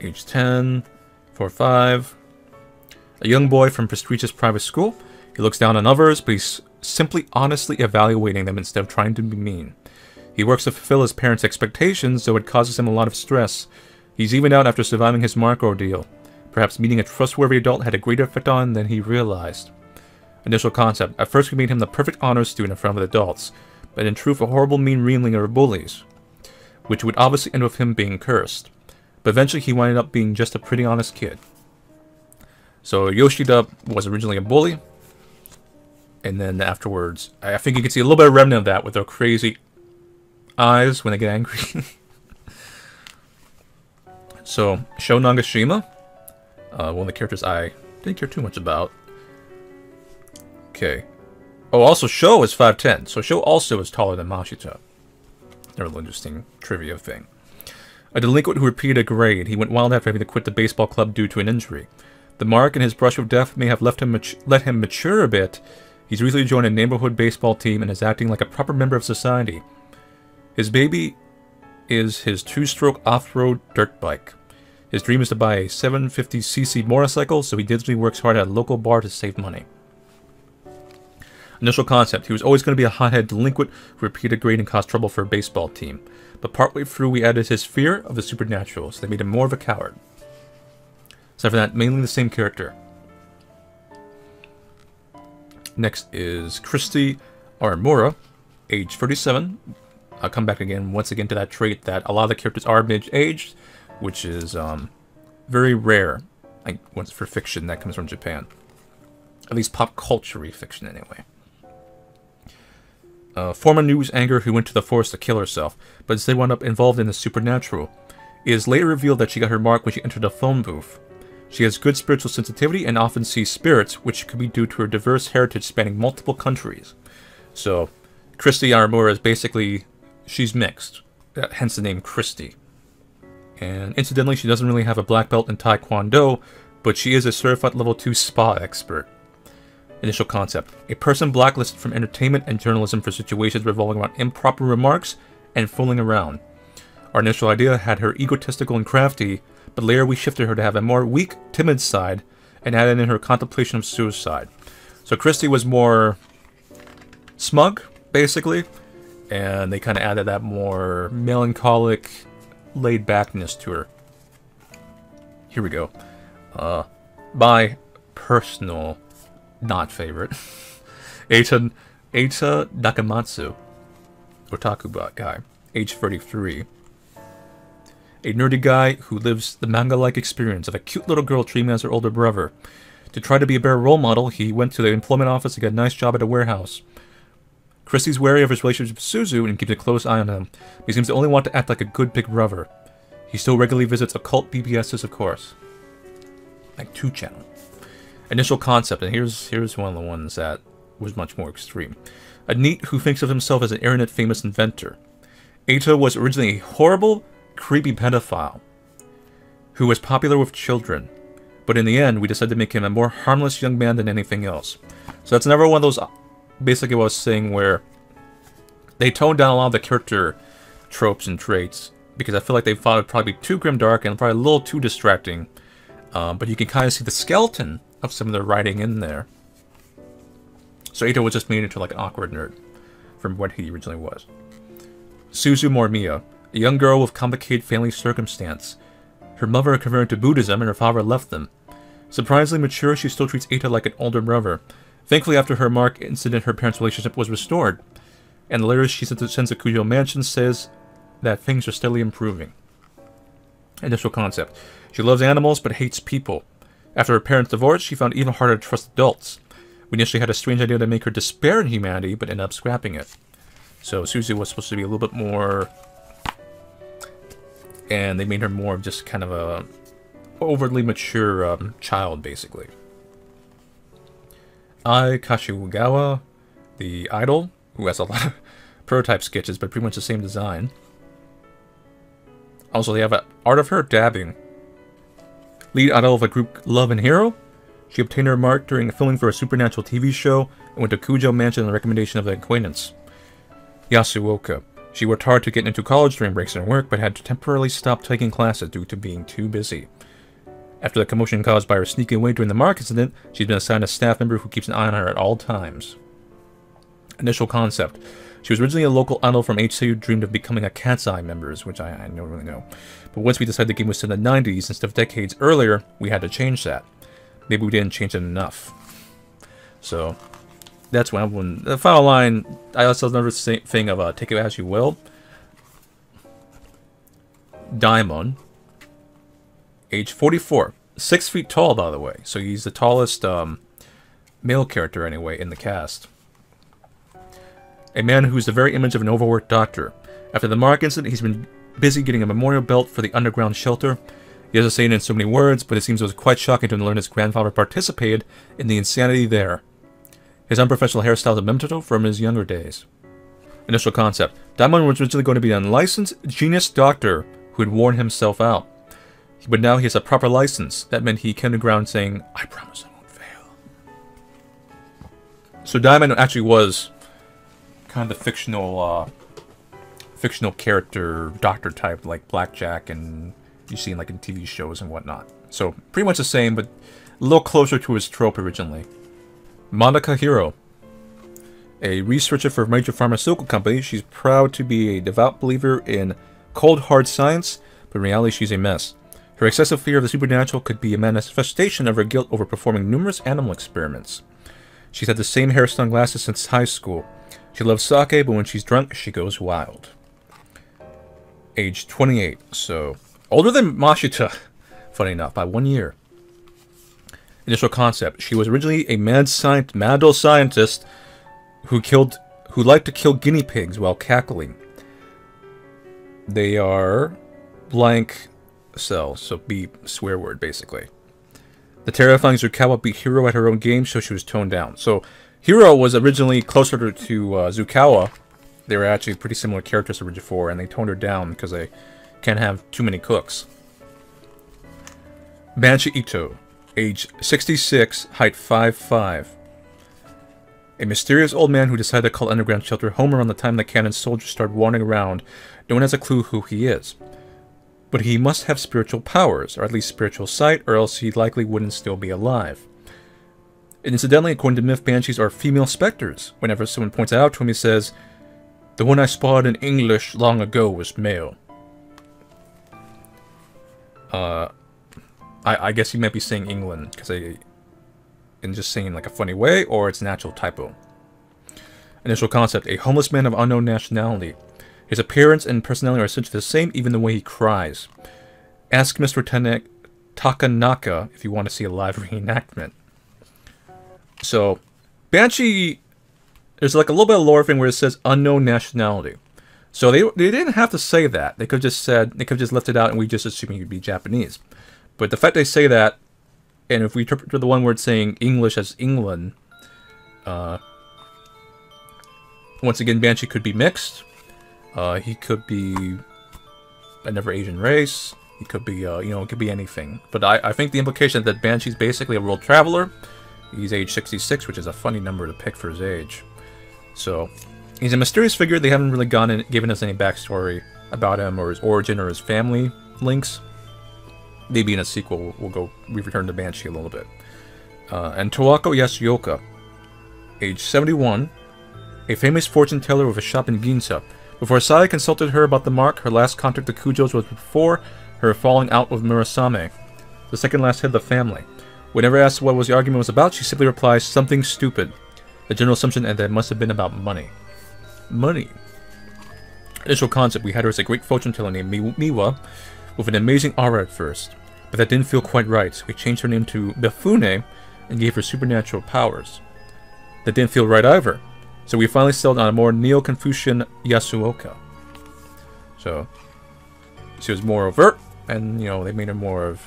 Age 10, 4 5. A young boy from prestigious private school. He looks down on others, but he's simply honestly evaluating them instead of trying to be mean. He works to fulfill his parents' expectations, though it causes him a lot of stress. He's even out after surviving his mark ordeal. Perhaps meeting a trustworthy adult had a greater effect on than he realized. Initial concept. At first we made him the perfect honor student in front of adults but in truth a horrible mean reeling of bullies, which would obviously end with him being cursed. But eventually he wound up being just a pretty honest kid. So Yoshida was originally a bully, and then afterwards, I think you can see a little bit of remnant of that with their crazy eyes when they get angry. so, Sho Nagashima, uh, one of the characters I didn't care too much about. Okay, Oh, also Sho is 5'10", so Sho also is taller than Mashita. A little interesting trivia thing. A delinquent who repeated a grade, he went wild after having to quit the baseball club due to an injury. The mark and his brush with death may have left him let him mature a bit. He's recently joined a neighborhood baseball team and is acting like a proper member of society. His baby is his two-stroke off-road dirt bike. His dream is to buy a 750cc motorcycle, so he diligently works hard at a local bar to save money. Initial concept, he was always going to be a hothead delinquent who repeated grade and caused trouble for a baseball team. But partway through we added his fear of the supernatural, so they made him more of a coward. Aside from that, mainly the same character. Next is Christy Aramura, age 37. I'll come back again, once again, to that trait that a lot of the characters are mid-aged, which is um, very rare. Once for fiction that comes from Japan. At least pop culture fiction anyway. A former news anchor who went to the forest to kill herself, but instead wound up involved in the supernatural. It is later revealed that she got her mark when she entered a phone booth. She has good spiritual sensitivity and often sees spirits, which could be due to her diverse heritage spanning multiple countries. So, Christy Aramura is basically, she's mixed, uh, hence the name Christy. And incidentally, she doesn't really have a black belt in Taekwondo, but she is a certified level 2 spa expert. Initial concept A person blacklisted from entertainment and journalism for situations revolving around improper remarks and fooling around. Our initial idea had her egotistical and crafty, but later we shifted her to have a more weak, timid side and added in her contemplation of suicide. So Christy was more smug, basically, and they kind of added that more melancholic, laid backness to her. Here we go. Uh, my personal not favorite. Eita, Eita Nakamatsu, otaku guy, age 33. A nerdy guy who lives the manga-like experience of a cute little girl treating as her older brother. To try to be a better role model, he went to the employment office to get a nice job at a warehouse. Christie's wary of his relationship with Suzu and keeps a close eye on him. He seems to only want to act like a good big brother. He still regularly visits occult BBSs, of course. Like 2 channel. Initial concept, and here's here's one of the ones that was much more extreme. A NEET who thinks of himself as an internet famous inventor. Eita was originally a horrible, creepy pedophile who was popular with children, but in the end, we decided to make him a more harmless young man than anything else. So that's another one of those, basically what I was saying, where they toned down a lot of the character tropes and traits, because I feel like they thought it probably too grimdark and probably a little too distracting. Um, but you can kind of see the skeleton of some of the writing in there. So Eita was just made into like an awkward nerd from what he originally was. Suzu Morimiya, a young girl with complicated family circumstance. Her mother converted to Buddhism and her father left them. Surprisingly mature, she still treats Eita like an older brother. Thankfully, after her mark incident, her parents' relationship was restored. And the letter she sent to Senzakujo Mansion says that things are steadily improving. Initial concept. She loves animals but hates people. After her parents' divorce, she found it even harder to trust adults. We initially had a strange idea to make her despair in humanity, but ended up scrapping it. So Suzu was supposed to be a little bit more... And they made her more of just kind of a overly mature um, child, basically. Ai, Kashiwagawa, the idol, who has a lot of prototype sketches, but pretty much the same design. Also, they have an art of her dabbing lead idol of a group Love and Hero. She obtained her mark during filming for a supernatural TV show and went to Kujo Mansion on the recommendation of an acquaintance. Yasuoka. She worked hard to get into college during breaks in work, but had to temporarily stop taking classes due to being too busy. After the commotion caused by her sneaking away during the mark incident, she's been assigned a staff member who keeps an eye on her at all times. Initial concept. She was originally a local idol from HC who dreamed of becoming a Cat's Eye members, which I, I don't really know. But once we decided the game was set in the 90s instead of decades earlier, we had to change that. Maybe we didn't change it enough. So, that's when, when the final line, I also another same thing of uh, take it as you will. Daimon, age 44, six feet tall, by the way. So he's the tallest um, male character, anyway, in the cast. A man who's the very image of an overworked doctor. After the Mark incident, he's been busy getting a memorial belt for the underground shelter. He doesn't say it in so many words, but it seems it was quite shocking to learn his grandfather participated in the insanity there. His unprofessional hairstyle is a memento from his younger days. Initial concept. Daimon was originally going to be an unlicensed genius doctor who had worn himself out. But now he has a proper license. That meant he came to ground saying, I promise I won't fail. So Daimon actually was kind of the fictional uh, fictional character doctor type like Blackjack and you see in like in TV shows and whatnot. So pretty much the same, but a little closer to his trope originally. Monica Hiro. A researcher for a major pharmaceutical company, she's proud to be a devout believer in cold hard science, but in reality she's a mess. Her excessive fear of the supernatural could be a manifestation of her guilt over performing numerous animal experiments. She's had the same hairstyle glasses since high school. She loves sake, but when she's drunk, she goes wild age 28, so older than Mashita, funny enough, by one year. Initial concept. She was originally a mad scientist, mad adult scientist who killed who liked to kill guinea pigs while cackling. They are blank cells, so beep swear word basically. The terrifying Zukawa beat Hiro at her own game, so she was toned down. So Hiro was originally closer to, to uh, Zukawa. They were actually pretty similar characters to Rigid 4, and they toned her down because they can't have too many cooks. Banshee Ito, age 66, height 5'5". A mysterious old man who decided to call Underground Shelter home around the time the cannon soldiers started wandering around. No one has a clue who he is. But he must have spiritual powers, or at least spiritual sight, or else he likely wouldn't still be alive. Incidentally, according to myth, banshees are female specters. Whenever someone points it out to him, he says, The one I spotted in English long ago was male. Uh, I, I guess he might be saying England, because I, and just saying like a funny way, or it's an actual typo. Initial concept, a homeless man of unknown nationality. His appearance and personality are essentially the same, even the way he cries. Ask Mr. Tenek Takanaka if you want to see a live reenactment. So, Banshee, there's like a little bit of lore thing where it says unknown nationality. So they, they didn't have to say that. They could just said, they could just left it out and we just assume he'd be Japanese. But the fact they say that and if we interpret the one word saying English as England, uh, once again, Banshee could be mixed. Uh, he could be another Asian race. He could be, uh, you know, it could be anything. But I, I think the implication that Banshee's basically a world traveler. He's age 66, which is a funny number to pick for his age. So, he's a mysterious figure. They haven't really gone and given us any backstory about him or his origin or his family links maybe in a sequel we'll go we return to Banshee a little bit. Uh, and Tawako Yasuoka, age 71, a famous fortune teller with a shop in Ginza. Before Sai consulted her about the mark, her last contact to Kujos was before her falling out with Murasame, the second last head of the family. Whenever asked what was the argument was about, she simply replies, something stupid. The general assumption that it must have been about money. Money. Initial concept, we had her as a great fortune teller named Miwa, with an amazing aura at first but that didn't feel quite right. We changed her name to Mifune and gave her supernatural powers. That didn't feel right either. So we finally settled on a more Neo-Confucian Yasuoka. So, she was more overt, and, you know, they made her more of...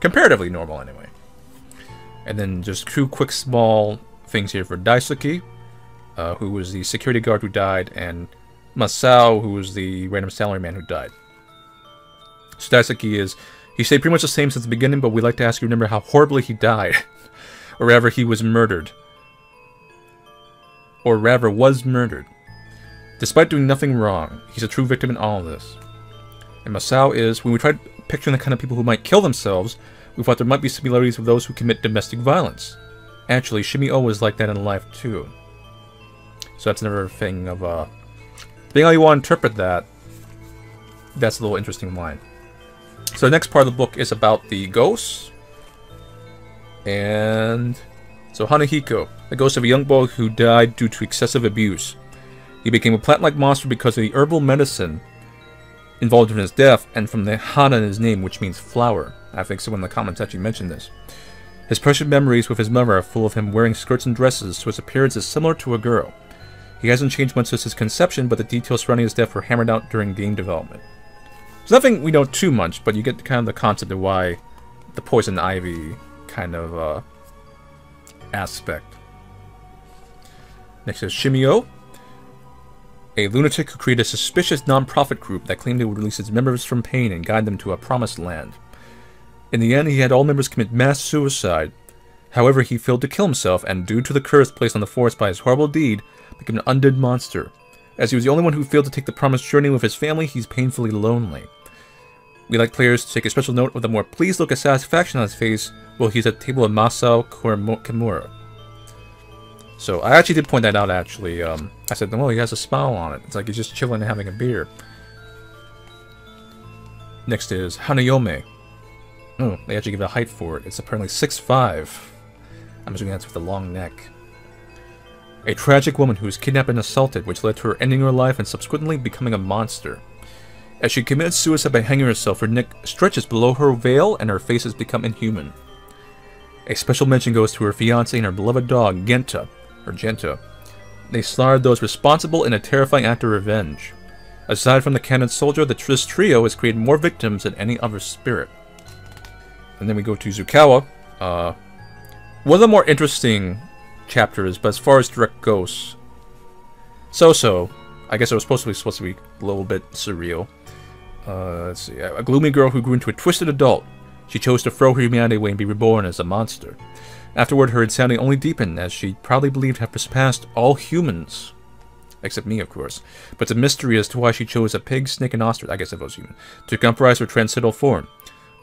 comparatively normal, anyway. And then just two quick small things here for Daisuke, uh, who was the security guard who died, and Masao, who was the random salaryman who died. So Daisuke is, he stayed pretty much the same since the beginning, but we'd like to ask you to remember how horribly he died. or rather, he was murdered. Or rather, was murdered. Despite doing nothing wrong, he's a true victim in all of this. And Masao is, when we tried picturing the kind of people who might kill themselves, we thought there might be similarities with those who commit domestic violence. Actually, Shimio was like that in life too. So that's another thing of, uh... Depending how you want to interpret that, that's a little interesting line. So the next part of the book is about the ghosts. And so Hanahiko, the ghost of a young boy who died due to excessive abuse. He became a plant-like monster because of the herbal medicine involved in his death and from the Hana in his name, which means flower. I think someone in the comments actually mentioned this. His precious memories with his mother are full of him wearing skirts and dresses, so his appearance is similar to a girl. He hasn't changed much since his conception, but the details surrounding his death were hammered out during game development. There's nothing we know too much, but you get kind of the concept of why the poison ivy kind of uh, aspect. Next is Shimio, a lunatic who created a suspicious non-profit group that claimed it would release its members from pain and guide them to a promised land. In the end, he had all members commit mass suicide. However, he failed to kill himself, and due to the curse placed on the forest by his horrible deed, became an undead monster. As he was the only one who failed to take the promised journey with his family, he's painfully lonely. We like players to take a special note of the more pleased look of satisfaction on his face while he's at the table of Masao Kimura. So I actually did point that out actually. Um, I said, well, he has a smile on it. It's like he's just chilling and having a beer. Next is Hanayome. Oh, they actually give a height for it. It's apparently 6'5". I'm assuming that's with a long neck. A tragic woman who was kidnapped and assaulted, which led to her ending her life and subsequently becoming a monster. As she commits suicide by hanging herself, her neck stretches below her veil and her face has become inhuman. A special mention goes to her fiance and her beloved dog, Genta, or Genta. They slaughtered those responsible in a terrifying act of revenge. Aside from the cannon soldier, the this trio has created more victims than any other spirit. And then we go to Zukawa. Uh, one of the more interesting chapters, but as far as direct goes, so-so. I guess it was supposed to be supposed to be a little bit surreal. Uh, let's see. A gloomy girl who grew into a twisted adult. She chose to throw her humanity away and be reborn as a monster. Afterward, her insanity only deepened as she proudly believed have surpassed all humans. Except me, of course. But the mystery as to why she chose a pig, snake, and ostrich, I guess it was human, to comprise her transcendental form.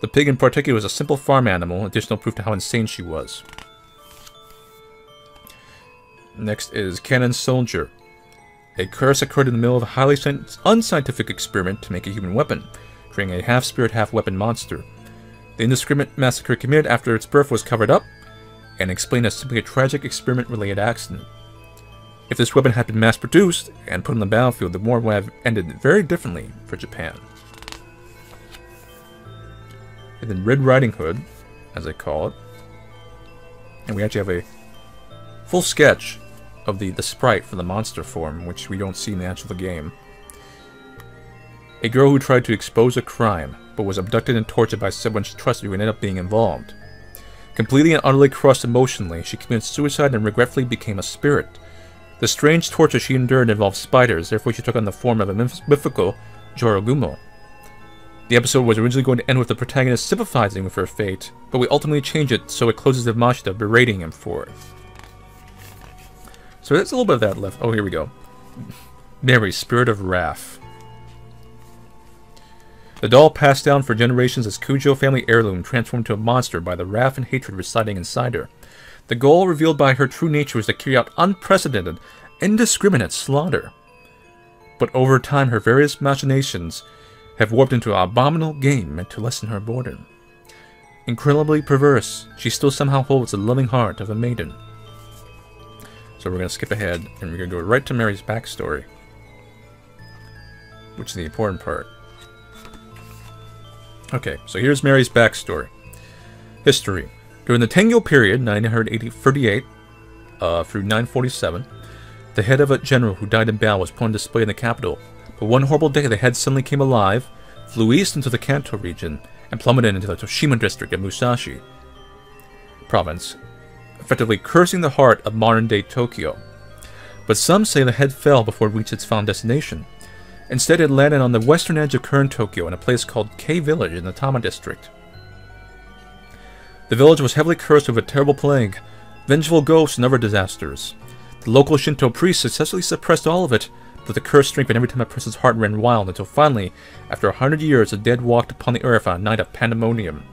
The pig in particular was a simple farm animal, additional proof to how insane she was. Next is Cannon Soldier. A curse occurred in the middle of a highly unscientific experiment to make a human weapon, creating a half-spirit, half-weapon monster. The indiscriminate massacre committed after its birth was covered up, and explained as simply a tragic experiment-related accident. If this weapon had been mass-produced and put on the battlefield, the war would have ended very differently for Japan. And then Red Riding Hood, as they call it. And we actually have a full sketch of the, the sprite for the monster form, which we don't see in the actual game. A girl who tried to expose a crime, but was abducted and tortured by someone she trusted who ended up being involved. Completely and utterly crushed emotionally, she committed suicide and regretfully became a spirit. The strange torture she endured involved spiders, therefore she took on the form of a mythical Jorogumo. The episode was originally going to end with the protagonist sympathizing with her fate, but we ultimately changed it so it closes with Mashita berating him for it. So there's a little bit of that left. Oh, here we go. Mary, Spirit of Wrath. The doll passed down for generations as Kujo family heirloom transformed to a monster by the wrath and hatred residing inside her. The goal revealed by her true nature was to carry out unprecedented, indiscriminate slaughter. But over time, her various machinations have warped into an abominable game meant to lessen her boredom. Incredibly perverse, she still somehow holds the loving heart of a maiden. So we're going to skip ahead, and we're going to go right to Mary's backstory. Which is the important part. Okay, so here's Mary's backstory. History. During the Tengyo period, 938 uh, through 947, the head of a general who died in battle was put on display in the capital. But one horrible day, the head suddenly came alive, flew east into the Kanto region, and plummeted into the Toshima district of Musashi province, effectively cursing the heart of modern-day Tokyo. But some say the head fell before it reached its final destination. Instead, it landed on the western edge of current Tokyo in a place called K Village in the Tama district. The village was heavily cursed with a terrible plague, vengeful ghosts, and other disasters. The local Shinto priest successfully suppressed all of it, but the curse strengthened every time a person's heart ran wild until finally, after a hundred years, the dead walked upon the earth on a night of pandemonium.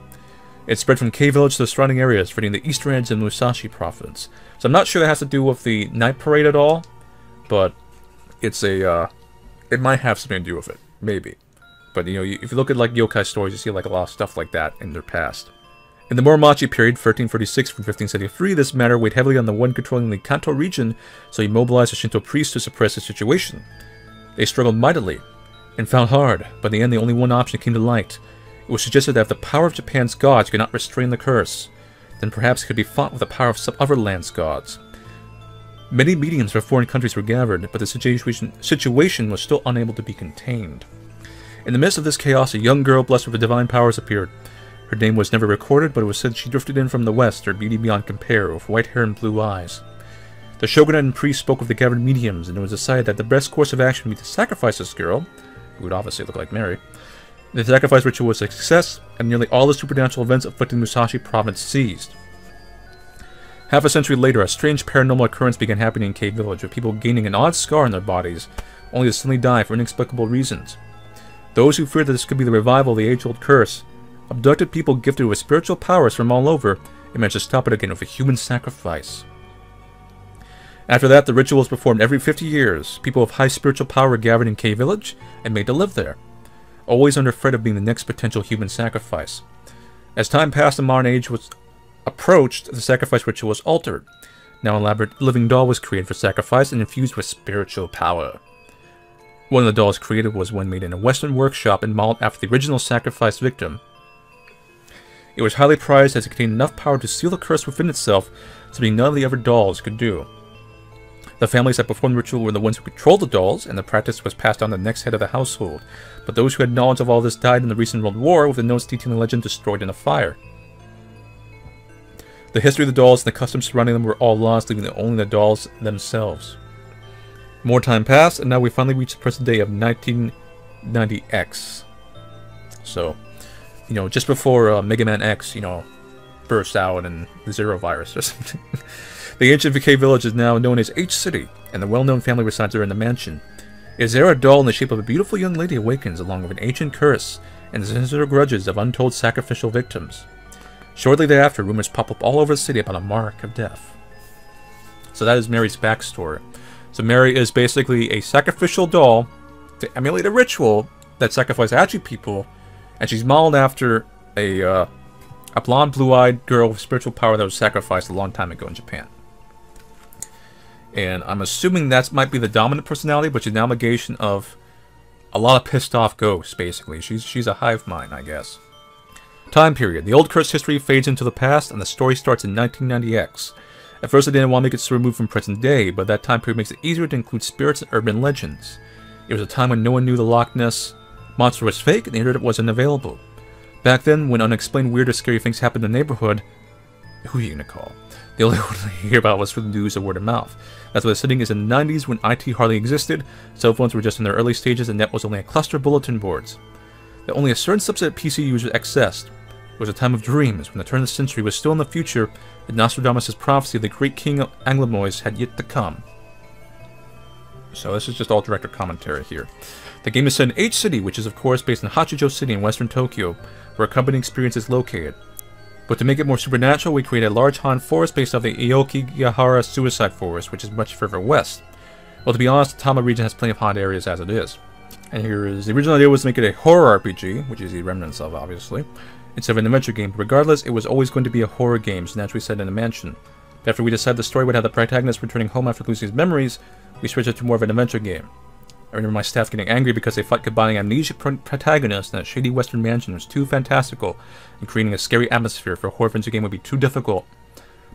It spread from K Village to the surrounding areas, spreading the eastern edge of Musashi province. So I'm not sure that has to do with the night parade at all, but it's a, uh, it might have something to do with it. Maybe. But, you know, if you look at, like, yokai stories, you see, like, a lot of stuff like that in their past. In the Muromachi period, 1336 from 1573, this matter weighed heavily on the one controlling the Kanto region, so he mobilized a Shinto priest to suppress the situation. They struggled mightily, and found hard, but in the end the only one option came to light. It was suggested that if the power of Japan's gods could not restrain the curse, then perhaps it could be fought with the power of some other land's gods. Many mediums from foreign countries were gathered, but the situation, situation was still unable to be contained. In the midst of this chaos, a young girl blessed with the divine powers appeared. Her name was never recorded, but it was said she drifted in from the west, her beauty beyond compare, with white hair and blue eyes. The shogunate and priests spoke of the gathered mediums, and it was decided that the best course of action would be to sacrifice this girl, who would obviously look like Mary. The sacrifice ritual was a success, and nearly all the supernatural events afflicting Musashi province ceased. Half a century later, a strange paranormal occurrence began happening in K Village, with people gaining an odd scar on their bodies, only to suddenly die for inexplicable reasons. Those who feared that this could be the revival of the age-old curse abducted people gifted with spiritual powers from all over and managed to stop it again with a human sacrifice. After that, the ritual was performed every 50 years. People of high spiritual power gathered in K Village and made to live there, always under threat of being the next potential human sacrifice. As time passed, and modern age was approached, the sacrifice ritual was altered. Now an elaborate living doll was created for sacrifice and infused with spiritual power. One of the dolls created was one made in a Western workshop and modeled after the original sacrifice victim. It was highly prized as it contained enough power to seal the curse within itself, something none of the other dolls could do. The families that performed the ritual were the ones who controlled the dolls, and the practice was passed on to the next head of the household. But those who had knowledge of all this died in the recent World War, with the notes detailing the legend destroyed in a fire. The history of the dolls and the customs surrounding them were all lost, leaving only the dolls themselves. More time passed, and now we finally reach the present day of 1990X. So, you know, just before uh, Mega Man X, you know, burst out and the Zero virus or something. the ancient VK village is now known as H City, and the well-known family resides there in the mansion. Is there a doll in the shape of a beautiful young lady awakens along with an ancient curse and sinister grudges of untold sacrificial victims? Shortly thereafter, rumors pop up all over the city about a mark of death. So that is Mary's backstory. So Mary is basically a sacrificial doll to emulate a ritual that sacrifices actual people, and she's modeled after a uh, a blonde, blue-eyed girl with spiritual power that was sacrificed a long time ago in Japan. And I'm assuming that might be the dominant personality, which is an amalgamation of a lot of pissed off ghosts, basically. She's she's a hive mind, I guess. Time period. The old cursed history fades into the past, and the story starts in 1990X. At first I didn't want to make it so removed from present day, but that time period makes it easier to include spirits and urban legends. It was a time when no one knew the Loch Ness monster was fake and the internet wasn't available. Back then, when unexplained weird or scary things happened in the neighborhood, who are you gonna call? The only one to hear about was through the news or word of mouth. That's why the setting is in the 90s when IT hardly existed, cell phones were just in their early stages, and net was only a cluster of bulletin boards. That only a certain subset of PC users accessed, It was a time of dreams, when the turn of the century was still in the future, and Nostradamus' prophecy of the great king of Angolmois had yet to come. So this is just all director commentary here. The game is set in H City, which is of course based in Hachioji City in western Tokyo, where a company experience is located. But to make it more supernatural, we create a large Han forest based off the Aokigahara Suicide Forest, which is much further west. Well, to be honest, the Tama region has plenty of haunted areas as it is. And here is the original idea was to make it a horror RPG, which is the remnants of, obviously, instead of an adventure game. But regardless, it was always going to be a horror game, so naturally set in a mansion. But after we decided the story would have the protagonist returning home after losing his memories, we switched it to more of an adventure game. I remember my staff getting angry because they thought combining amnesia protagonists and a shady western mansion was too fantastical, and creating a scary atmosphere for a horror adventure game would be too difficult.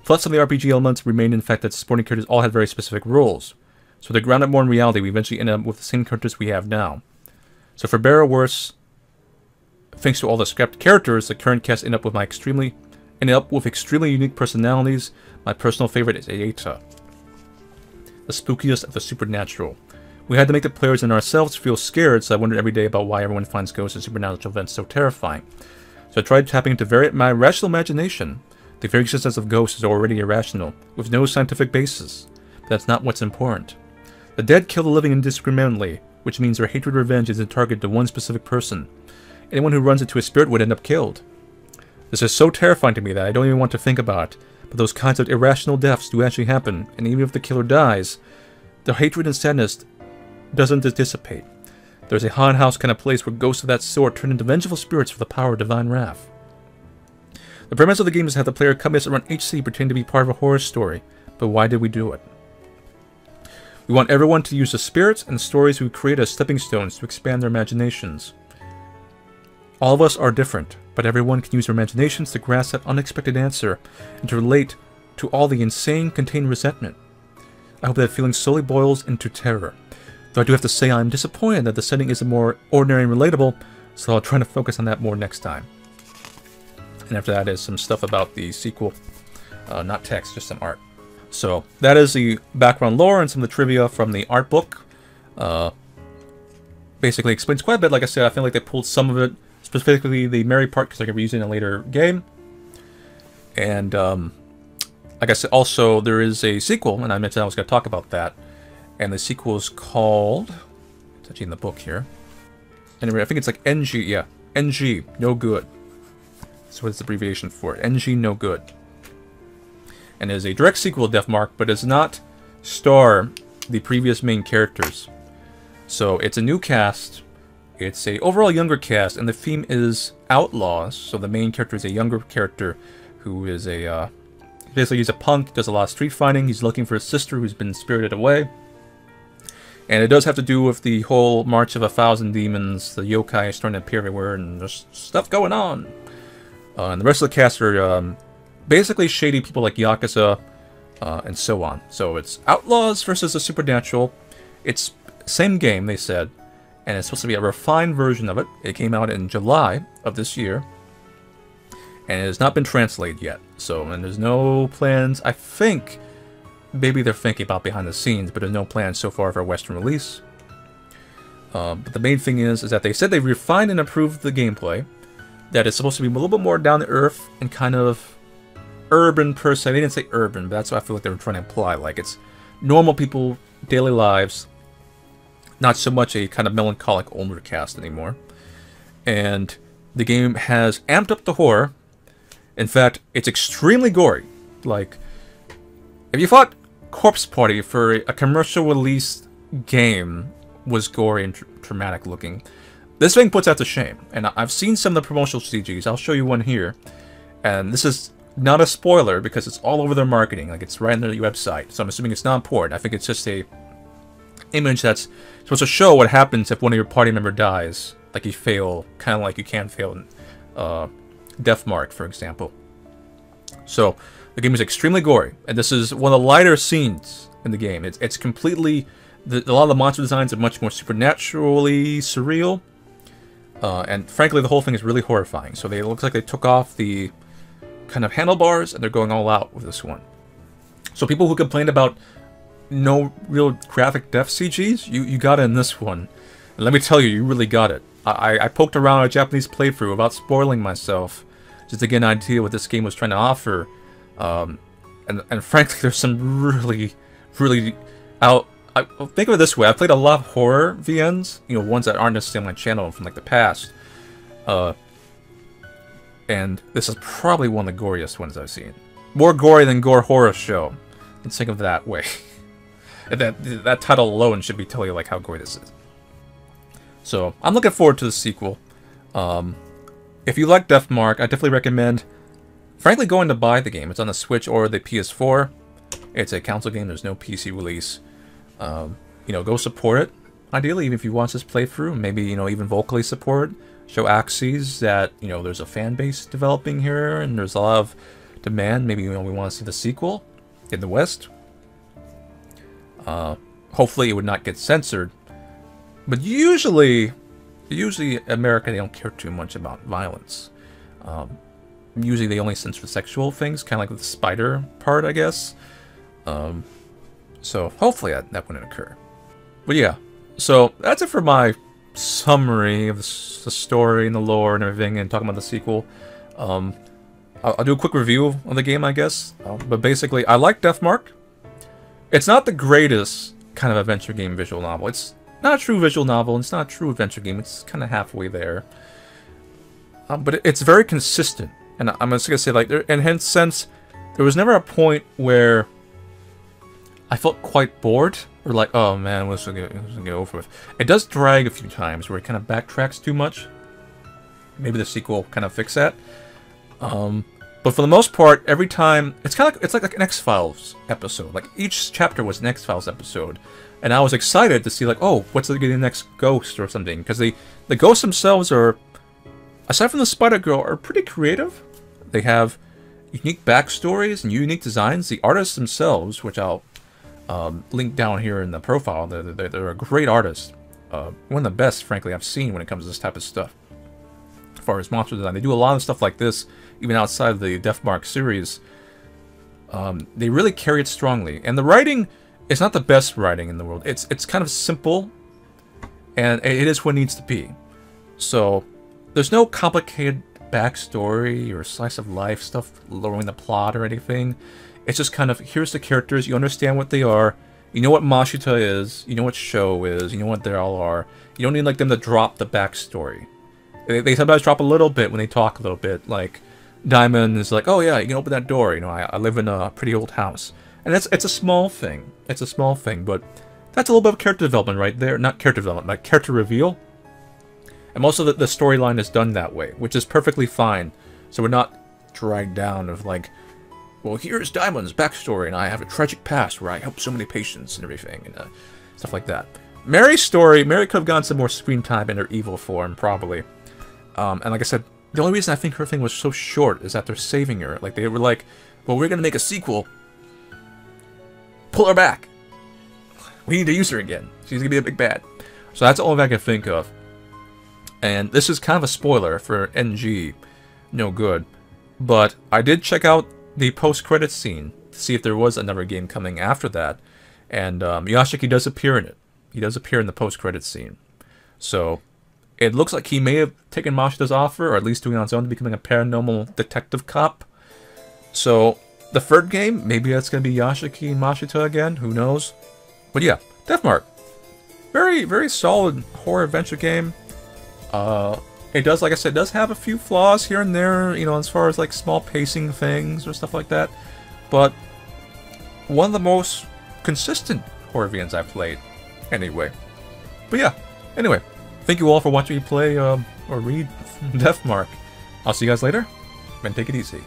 Plus, some of the RPG elements remained in fact that supporting characters all had very specific roles. So to ground it more in reality, we eventually ended up with the same characters we have now. So for better or worse, thanks to all the scrapped characters, the current cast ended up with my extremely ended up with extremely unique personalities. My personal favorite is Aeta, the spookiest of the supernatural. We had to make the players and ourselves feel scared, so I wondered every day about why everyone finds ghosts and supernatural events so terrifying. So I tried tapping into very, my rational imagination. The very existence of ghosts is already irrational, with no scientific basis. But that's not what's important. The dead kill the living indiscriminately, which means their hatred revenge isn't targeted to one specific person. Anyone who runs into a spirit would end up killed. This is so terrifying to me that I don't even want to think about it, but those kinds of irrational deaths do actually happen, and even if the killer dies, the hatred and sadness doesn't dissipate. There's a haunted house kind of place where ghosts of that sort turn into vengeful spirits for the power of divine wrath. The premise of the game is to have the player come around HC pretending to be part of a horror story, but why did we do it? We want everyone to use the spirits and stories we create as stepping stones to expand their imaginations. All of us are different, but everyone can use their imaginations to grasp that unexpected answer and to relate to all the insane contained resentment. I hope that feeling slowly boils into terror. Though I do have to say I'm disappointed that the setting isn't more ordinary and relatable, so I'll try to focus on that more next time. And after that is some stuff about the sequel. Uh, not text, just some art. So, that is the background lore and some of the trivia from the art book. Uh, basically explains quite a bit. Like I said, I feel like they pulled some of it, specifically the Mary part, because going to be using in a later game. And, um, like I said, also, there is a sequel, and I mentioned I was going to talk about that. And the sequel is called... Touching the book here. Anyway, I think it's like NG, yeah. NG, no good. That's what it's abbreviation for. it? NG, no good. And it is a direct sequel to Death Mark, but does not star the previous main characters. So it's a new cast. It's a overall younger cast, and the theme is outlaws. So the main character is a younger character who is a uh, basically he's a punk, does a lot of street fighting. He's looking for his sister who's been spirited away. And it does have to do with the whole March of a Thousand Demons, the yokai starting to appear everywhere, and there's stuff going on. Uh, and the rest of the cast are um, basically shady people like Yakuza, uh, and so on. So it's Outlaws versus the Supernatural. It's same game, they said, and it's supposed to be a refined version of it. It came out in July of this year, and it has not been translated yet. So, and there's no plans, I think, maybe they're thinking about behind the scenes, but there's no plans so far for a Western release. Uh, but the main thing is, is that they said they refined and improved the gameplay. That it's supposed to be a little bit more down to earth and kind of urban per se. They didn't say urban, but that's what I feel like they were trying to imply. Like it's normal people, daily lives, not so much a kind of melancholic older cast anymore. And the game has amped up the horror. In fact, it's extremely gory. Like, if you thought Corpse Party for a commercial release game was gory and tra traumatic looking, this thing puts that to shame. And I've seen some of the promotional CGs. I'll show you one here. And this is not a spoiler because it's all over their marketing. Like it's right on their website. So I'm assuming it's not important. I think it's just a image that's supposed to show what happens if one of your party member dies. Like you fail, kind of like you can fail in uh, Deathmark, for example. So the game is extremely gory, and this is one of the lighter scenes in the game. It's it's completely the, a lot of the monster designs are much more supernaturally surreal, uh, and frankly, the whole thing is really horrifying. So they it looks like they took off the kind of handlebars, and they're going all out with this one. So people who complained about no real graphic depth CGs, you, you got it in this one. And let me tell you, you really got it. I, I poked around a Japanese playthrough without spoiling myself, just to get an idea what this game was trying to offer. Um, and, and frankly, there's some really, really out... I, think of it this way, I played a lot of horror VNs, you know, ones that aren't necessarily on my channel from like the past. Uh, and this is probably one of the goriest ones I've seen. More gory than Gore Horror Show. Let's think of that way. that that title alone should be telling you like how gory this is. So I'm looking forward to the sequel. Um, if you like Deathmark, I definitely recommend, frankly, going to buy the game. It's on the Switch or the PS4. It's a console game. There's no PC release. Um, you know, go support it. Ideally, even if you watch this playthrough, maybe you know even vocally support. Show Aksys that you know there's a fan base developing here, and there's a lot of demand. Maybe you know we want to see the sequel in the West. Uh, hopefully, it would not get censored. But usually, usually America they don't care too much about violence. Um, usually, they only censor sexual things, kind of like the spider part, I guess. Um, so hopefully that, that wouldn't occur. But yeah, so that's it for my summary of the, story and the lore and everything, and talking about the sequel. Um, I'll, I'll, do a quick review of the game, I guess. Uh, but basically, I like Deathmark. It's not the greatest kind of adventure game visual novel. It's not a true visual novel. It's not a true adventure game. It's kind of halfway there. Um, but it's very consistent. And I'm just to say, like, there, in hence since there was never a point where I felt quite bored or like, oh man, what's gonna, gonna get over with. It does drag a few times where it kind of backtracks too much. Maybe the sequel kind of fix that. Um, but for the most part, every time it's kind of it's like, like an X Files episode. Like each chapter was an X Files episode, and I was excited to see like, oh, what's the next ghost or something? Because the the ghosts themselves are, aside from the Spider Girl, are pretty creative. They have unique backstories and unique designs. The artists themselves, which I'll um, link down here in the profile. They're, they're, they're a great artist. Uh, one of the best, frankly, I've seen when it comes to this type of stuff. As far as monster design, they do a lot of stuff like this, even outside of the Deathmark series. Um, they really carry it strongly, and the writing is not the best writing in the world. It's it's kind of simple, and it is what it needs to be. So there's no complicated backstory or slice of life stuff lowering the plot or anything. It's just kind of, here's the characters, you understand what they are, you know what Mashita is, you know what Sho is, you know what they all are. You don't need like them to drop the backstory. They, they sometimes drop a little bit when they talk a little bit, like Daimon is like, oh yeah, you can open that door, you know, I, I live in a pretty old house. And it's, it's a small thing, it's a small thing, but that's a little bit of character development right there. Not character development, but character reveal. And most of the, the storyline is done that way, which is perfectly fine. So we're not dragged down of like, well, here's Daimon's backstory, and I have a tragic past where I helped so many patients and everything, and uh, stuff like that. Mary's story, Mary could have gotten some more screen time in her evil form, probably. Um, and like I said, the only reason I think her thing was so short is that they're saving her. Like, they were like, well, we're going to make a sequel. Pull her back. We need to use her again. She's going to be a big bad. So that's all I can think of. And this is kind of a spoiler for NG. No good. But I did check out the post-credits scene to see if there was another game coming after that. And um, Yashiki does appear in it. He does appear in the post-credits scene. So it looks like he may have taken Mashita's offer, or at least doing on his own, to becoming a paranormal detective cop. So the third game, maybe that's going to be Yashiki and Mashita again. Who knows? But yeah, Deathmark. Very, very solid horror adventure game. Uh, it does, like I said, does have a few flaws here and there, you know, as far as like small pacing things or stuff like that. But one of the most consistent horror VNs I've played, anyway. But yeah, anyway, thank you all for watching me play um, or read Deathmark. I'll see you guys later, and take it easy.